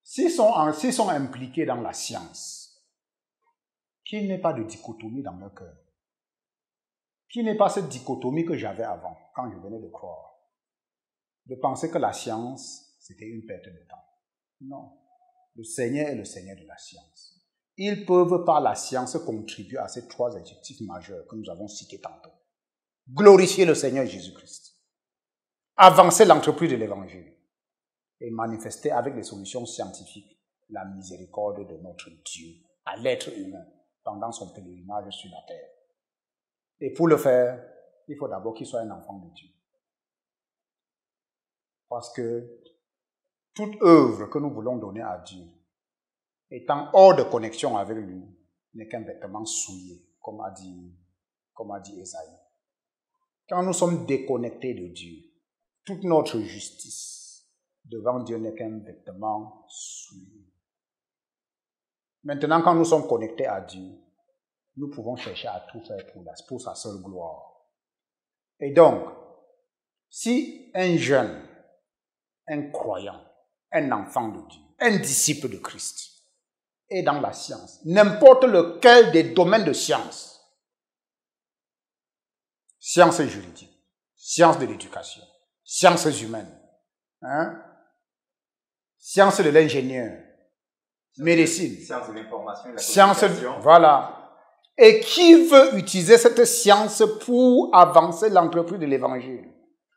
s'ils sont, sont impliqués dans la science, qu'il n'y ait pas de dichotomie dans leur cœur, qu'il n'y ait pas cette dichotomie que j'avais avant, quand je venais de croire, de penser que la science, c'était une perte de temps. Non. Le Seigneur est le Seigneur de la science. Ils peuvent par la science contribuer à ces trois objectifs majeurs que nous avons cités tantôt glorifier le Seigneur Jésus-Christ, avancer l'entreprise de l'Évangile et manifester avec des solutions scientifiques la miséricorde de notre Dieu à l'être humain pendant son pèlerinage sur la terre. Et pour le faire, il faut d'abord qu'il soit un enfant de Dieu. Parce que toute œuvre que nous voulons donner à Dieu, étant hors de connexion avec lui, n'est qu'un vêtement souillé, comme a dit, comme a dit Esaïe. Quand nous sommes déconnectés de Dieu, toute notre justice devant Dieu n'est qu'un vêtement souillé. Maintenant, quand nous sommes connectés à Dieu, nous pouvons chercher à tout faire pour, pour sa seule gloire. Et donc, si un jeune, un croyant, un enfant de Dieu, un disciple de Christ est dans la science, n'importe lequel des domaines de science, sciences juridiques, sciences de l'éducation, sciences humaines, hein? sciences de l'ingénieur, médecine, Sciences de l'information et sciences, voilà. Et qui veut utiliser cette science pour avancer l'entreprise de l'évangile,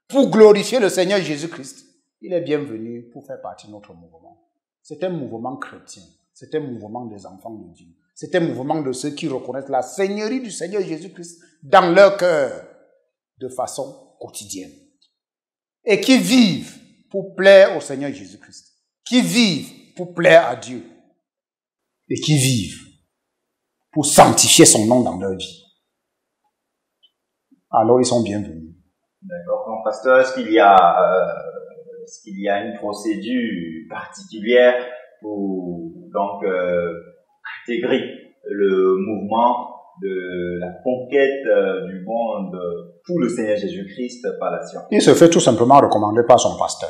pour glorifier le Seigneur Jésus-Christ, il est bienvenu pour faire partie de notre mouvement. C'est un mouvement chrétien, c'est un mouvement des enfants de Dieu, c'est un mouvement de ceux qui reconnaissent la Seigneurie du Seigneur Jésus-Christ dans leur cœur de façon quotidienne. Et qui vivent pour plaire au Seigneur Jésus-Christ, qui vivent pour plaire à Dieu, et qui vivent pour sanctifier son nom dans leur vie. Alors ils sont bienvenus. D'accord. Pasteur, qu'il y euh, est-ce qu'il y a une procédure particulière pour donc euh, intégrer le mouvement de la conquête euh, du monde pour le Seigneur Jésus-Christ par la science Il se fait tout simplement recommander par son pasteur.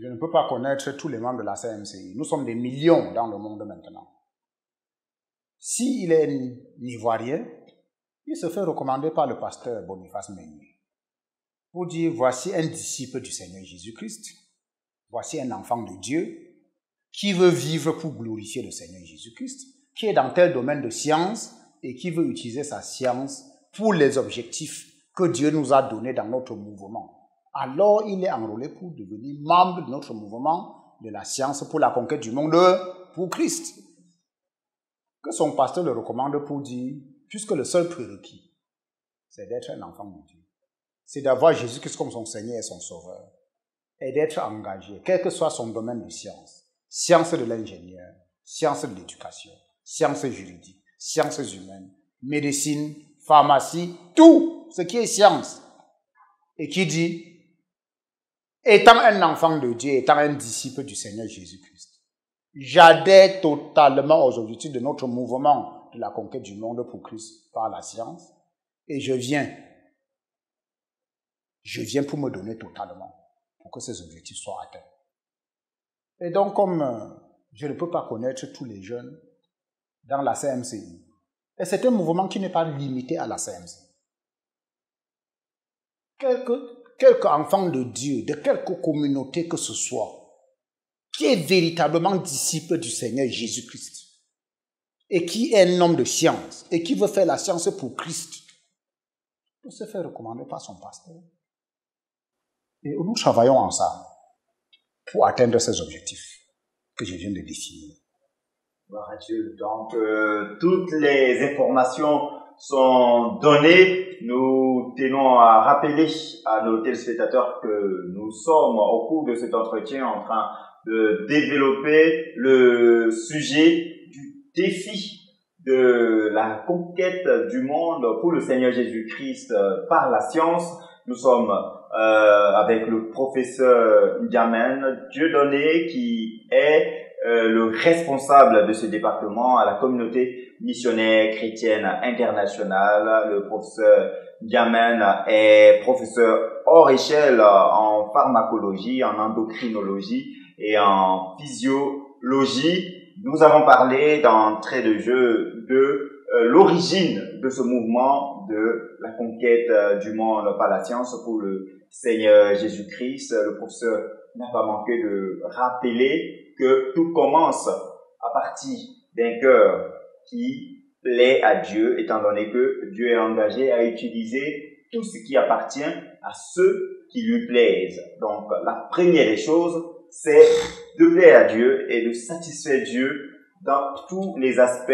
Je ne peux pas connaître tous les membres de la CMCI. Nous sommes des millions dans le monde maintenant. S'il est ivoirien, il se fait recommander par le pasteur Boniface Meunier pour dire voici un disciple du Seigneur Jésus-Christ, voici un enfant de Dieu qui veut vivre pour glorifier le Seigneur Jésus-Christ, qui est dans tel domaine de science et qui veut utiliser sa science pour les objectifs que Dieu nous a donnés dans notre mouvement. Alors il est enrôlé pour devenir membre de notre mouvement de la science pour la conquête du monde pour Christ. Que son pasteur le recommande pour dire, puisque le seul prérequis, c'est d'être un enfant de Dieu. C'est d'avoir Jésus-Christ comme son Seigneur et son Sauveur. Et d'être engagé, quel que soit son domaine de science. Science de l'ingénieur, science de l'éducation, sciences juridiques, sciences humaines, médecine, pharmacie, tout ce qui est science. Et qui dit, étant un enfant de Dieu, étant un disciple du Seigneur Jésus-Christ, j'adhère totalement aux objectifs de notre mouvement de la conquête du monde pour Christ par la science, et je viens, je viens pour me donner totalement pour que ces objectifs soient atteints. Et donc, comme euh, je ne peux pas connaître tous les jeunes dans la CMCI, et c'est un mouvement qui n'est pas limité à la CMCI. Quelques, quelques enfants de Dieu, de quelque communauté que ce soit, qui est véritablement disciple du Seigneur Jésus-Christ, et qui est un homme de science, et qui veut faire la science pour Christ, peut se faire recommander par son pasteur. Et nous travaillons ensemble pour atteindre ces objectifs que je viens de définir. Gloire à Dieu. Donc, euh, toutes les informations sont données. Nous tenons à rappeler à nos téléspectateurs que nous sommes au cours de cet entretien en train de développer le sujet du défi de la conquête du monde pour le Seigneur Jésus-Christ par la science. Nous sommes euh, avec le professeur Ndiamen Dieudonné qui est euh, le responsable de ce département à la communauté missionnaire chrétienne internationale. Le professeur Ndiamen est professeur hors échelle en pharmacologie, en endocrinologie et en physiologie. Nous avons parlé d'entrée de jeu de euh, l'origine de ce mouvement de la conquête euh, du monde par la science pour le Seigneur Jésus-Christ. Le professeur n'a pas manqué de rappeler que tout commence à partir d'un cœur qui plaît à Dieu, étant donné que Dieu est engagé à utiliser tout ce qui appartient à ceux qui lui plaisent. Donc la première des choses, c'est de plaire à Dieu et de satisfaire Dieu dans tous les aspects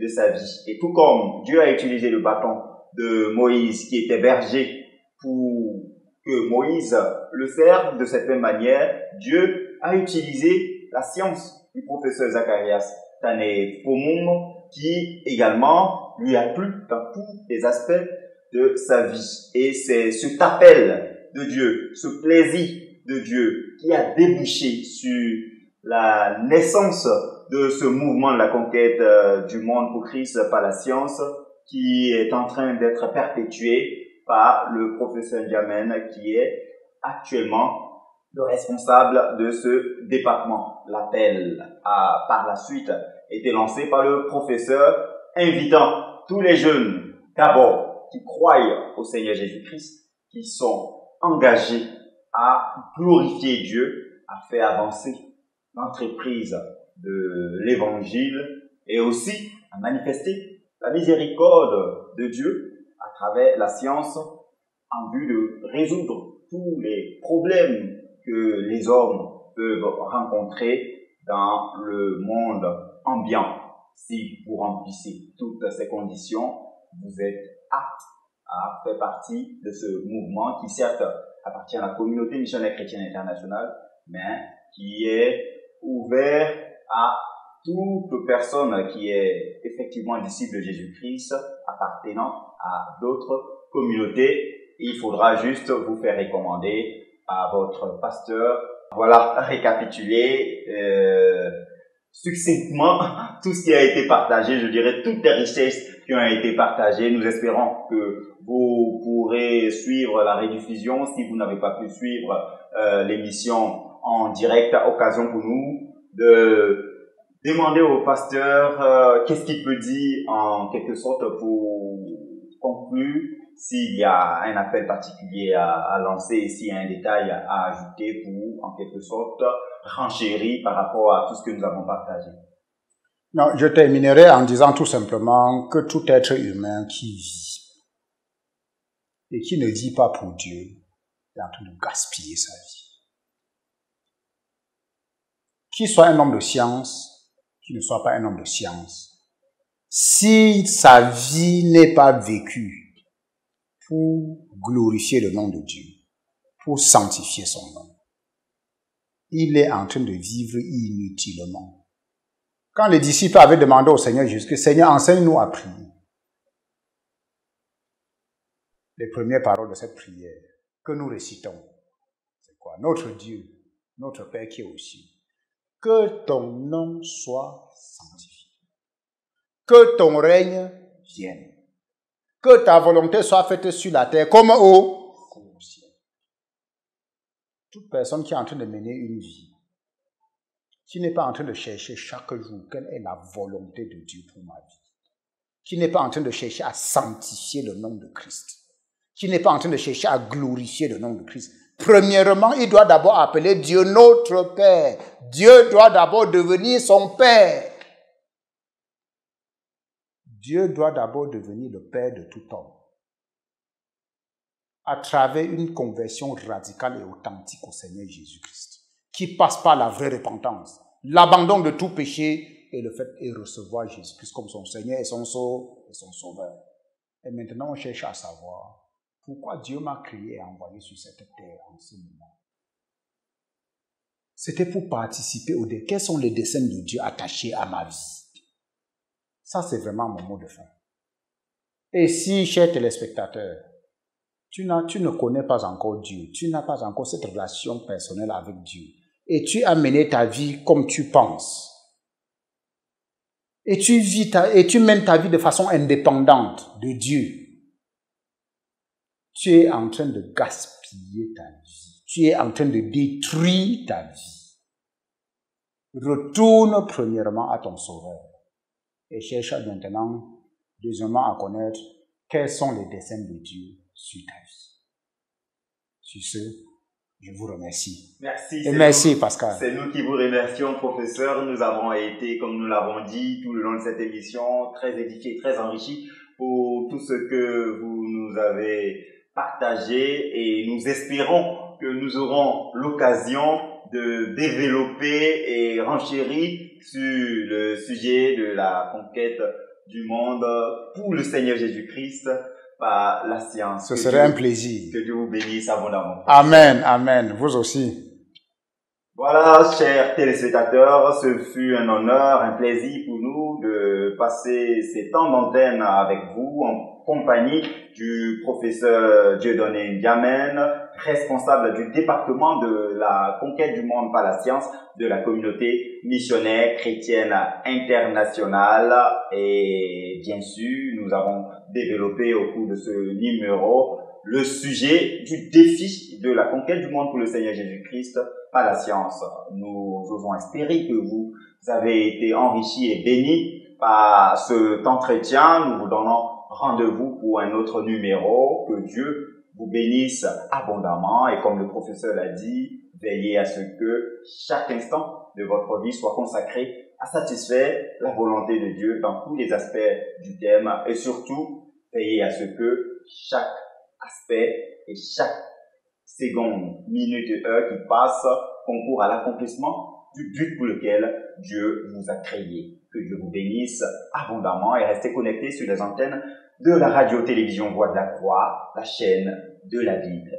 de sa vie. Et tout comme Dieu a utilisé le bâton de Moïse qui était berger pour que Moïse le serve de cette même manière, Dieu a utilisé la science du professeur Zacharias Tane Pomum qui également lui a plu dans tous les aspects de sa vie. Et c'est cet appel de Dieu, ce plaisir de Dieu qui a débouché sur la naissance de ce mouvement de la conquête euh, du monde pour Christ par la science qui est en train d'être perpétué par le professeur Diamen qui est actuellement le responsable de ce département. L'appel a par la suite été lancé par le professeur invitant tous les jeunes d'abord qui croient au Seigneur Jésus-Christ, qui sont engagés à glorifier Dieu a fait avancer l'entreprise de l'évangile et aussi a manifesté la miséricorde de Dieu à travers la science en vue de résoudre tous les problèmes que les hommes peuvent rencontrer dans le monde ambiant. Si vous remplissez toutes ces conditions, vous êtes apte à faire partie de ce mouvement qui certes appartient à la communauté missionnaire chrétienne internationale, mais qui est ouvert à toute personne qui est effectivement disciple de Jésus-Christ appartenant à d'autres communautés. Il faudra juste vous faire recommander à votre pasteur. Voilà, récapituler euh, succinctement tout ce qui a été partagé, je dirais toutes les richesses qui ont été partagées. Nous espérons que vous pourrez suivre la rediffusion si vous n'avez pas pu suivre euh, l'émission en direct. Occasion pour nous de demander au pasteur euh, qu'est-ce qu'il peut dire en quelque sorte pour conclure s'il y a un appel particulier à, à lancer s'il y a un détail à, ajouter pour en quelque sorte renchérir par rapport à tout ce que nous avons partagé. Non, je terminerai en disant tout simplement que tout être humain qui vit et qui ne vit pas pour Dieu est en train de gaspiller sa vie. Qu'il soit un homme de science, ne soit pas un homme de science, si sa vie n'est pas vécue pour glorifier le nom de Dieu, pour sanctifier son nom, il est en train de vivre inutilement. Quand les disciples avaient demandé au Seigneur Jésus, Seigneur, enseigne-nous à prier. Les premières paroles de cette prière que nous récitons, c'est quoi? Notre Dieu, notre Père qui est au ciel, que ton nom soit sanctifié, que ton règne vienne, que ta volonté soit faite sur la terre comme au ciel. Toute personne qui est en train de mener une vie, qui n'est pas en train de chercher chaque jour quelle est la volonté de Dieu pour ma vie, qui n'est pas en train de chercher à sanctifier le nom de Christ, qui n'est pas en train de chercher à glorifier le nom de Christ. Premièrement, il doit d'abord appeler Dieu notre Père. Dieu doit d'abord devenir son Père. Dieu doit d'abord devenir le Père de tout homme. À travers une conversion radicale et authentique au Seigneur Jésus-Christ, qui passe par la vraie repentance, l'abandon de tout péché et le fait de recevoir Jésus-Christ comme son Seigneur et son Sauveur. Et maintenant, on cherche à savoir pourquoi Dieu m'a créé et envoyé sur cette terre en ce moment? C'était pour participer au Quels sont les desseins de Dieu attachés à ma vie? Ça, c'est vraiment mon mot de fin. Et si, cher téléspectateur, tu, tu ne connais pas encore Dieu, tu n'as pas encore cette relation personnelle avec Dieu, et tu as mené ta vie comme tu penses, et tu, vis et tu mènes ta vie de façon indépendante de Dieu, tu es en train de gaspiller ta vie. Tu es en train de détruire ta vie. Retourne premièrement à ton Sauveur et cherche maintenant, deuxièmement, à connaître quels sont les desseins de Dieu sur ta vie. Sur ce, je vous remercie. Merci. Et merci, Pascal. C'est nous qui vous remercions, professeur. Nous avons été, comme nous l'avons dit tout le long de cette émission, très édifiés, très enrichis pour tout ce que vous nous avez partager et nous espérons que nous aurons l'occasion de développer et renchérir sur le sujet de la conquête du monde pour le Seigneur Jésus-Christ par la science. Ce serait un plaisir. Que Dieu vous bénisse abondamment. Amen, amen. Vous aussi. Voilà, chers téléspectateurs, ce fut un honneur, un plaisir pour nous de passer ces temps d'antenne avec vous en compagnie du professeur Dieudonné Diamen, responsable du département de la conquête du monde par la science de la communauté missionnaire chrétienne internationale. Et bien sûr, nous avons développé au cours de ce numéro le sujet du défi de la conquête du monde pour le Seigneur Jésus-Christ par la science. Nous osons espérer que vous avez été enrichis et bénis par cet entretien. Nous vous donnons rendez-vous pour un autre numéro. Que Dieu vous bénisse abondamment et comme le professeur l'a dit, Veillez à ce que chaque instant de votre vie soit consacré à satisfaire la volonté de Dieu dans tous les aspects du thème et surtout veillez à ce que chaque aspect et chaque seconde, minute et heure qui passe concourt à l'accomplissement du but pour lequel Dieu vous a créé. Que Dieu vous bénisse abondamment et restez connectés sur les antennes de la radio-télévision Voix de la Croix, la chaîne de la Bible.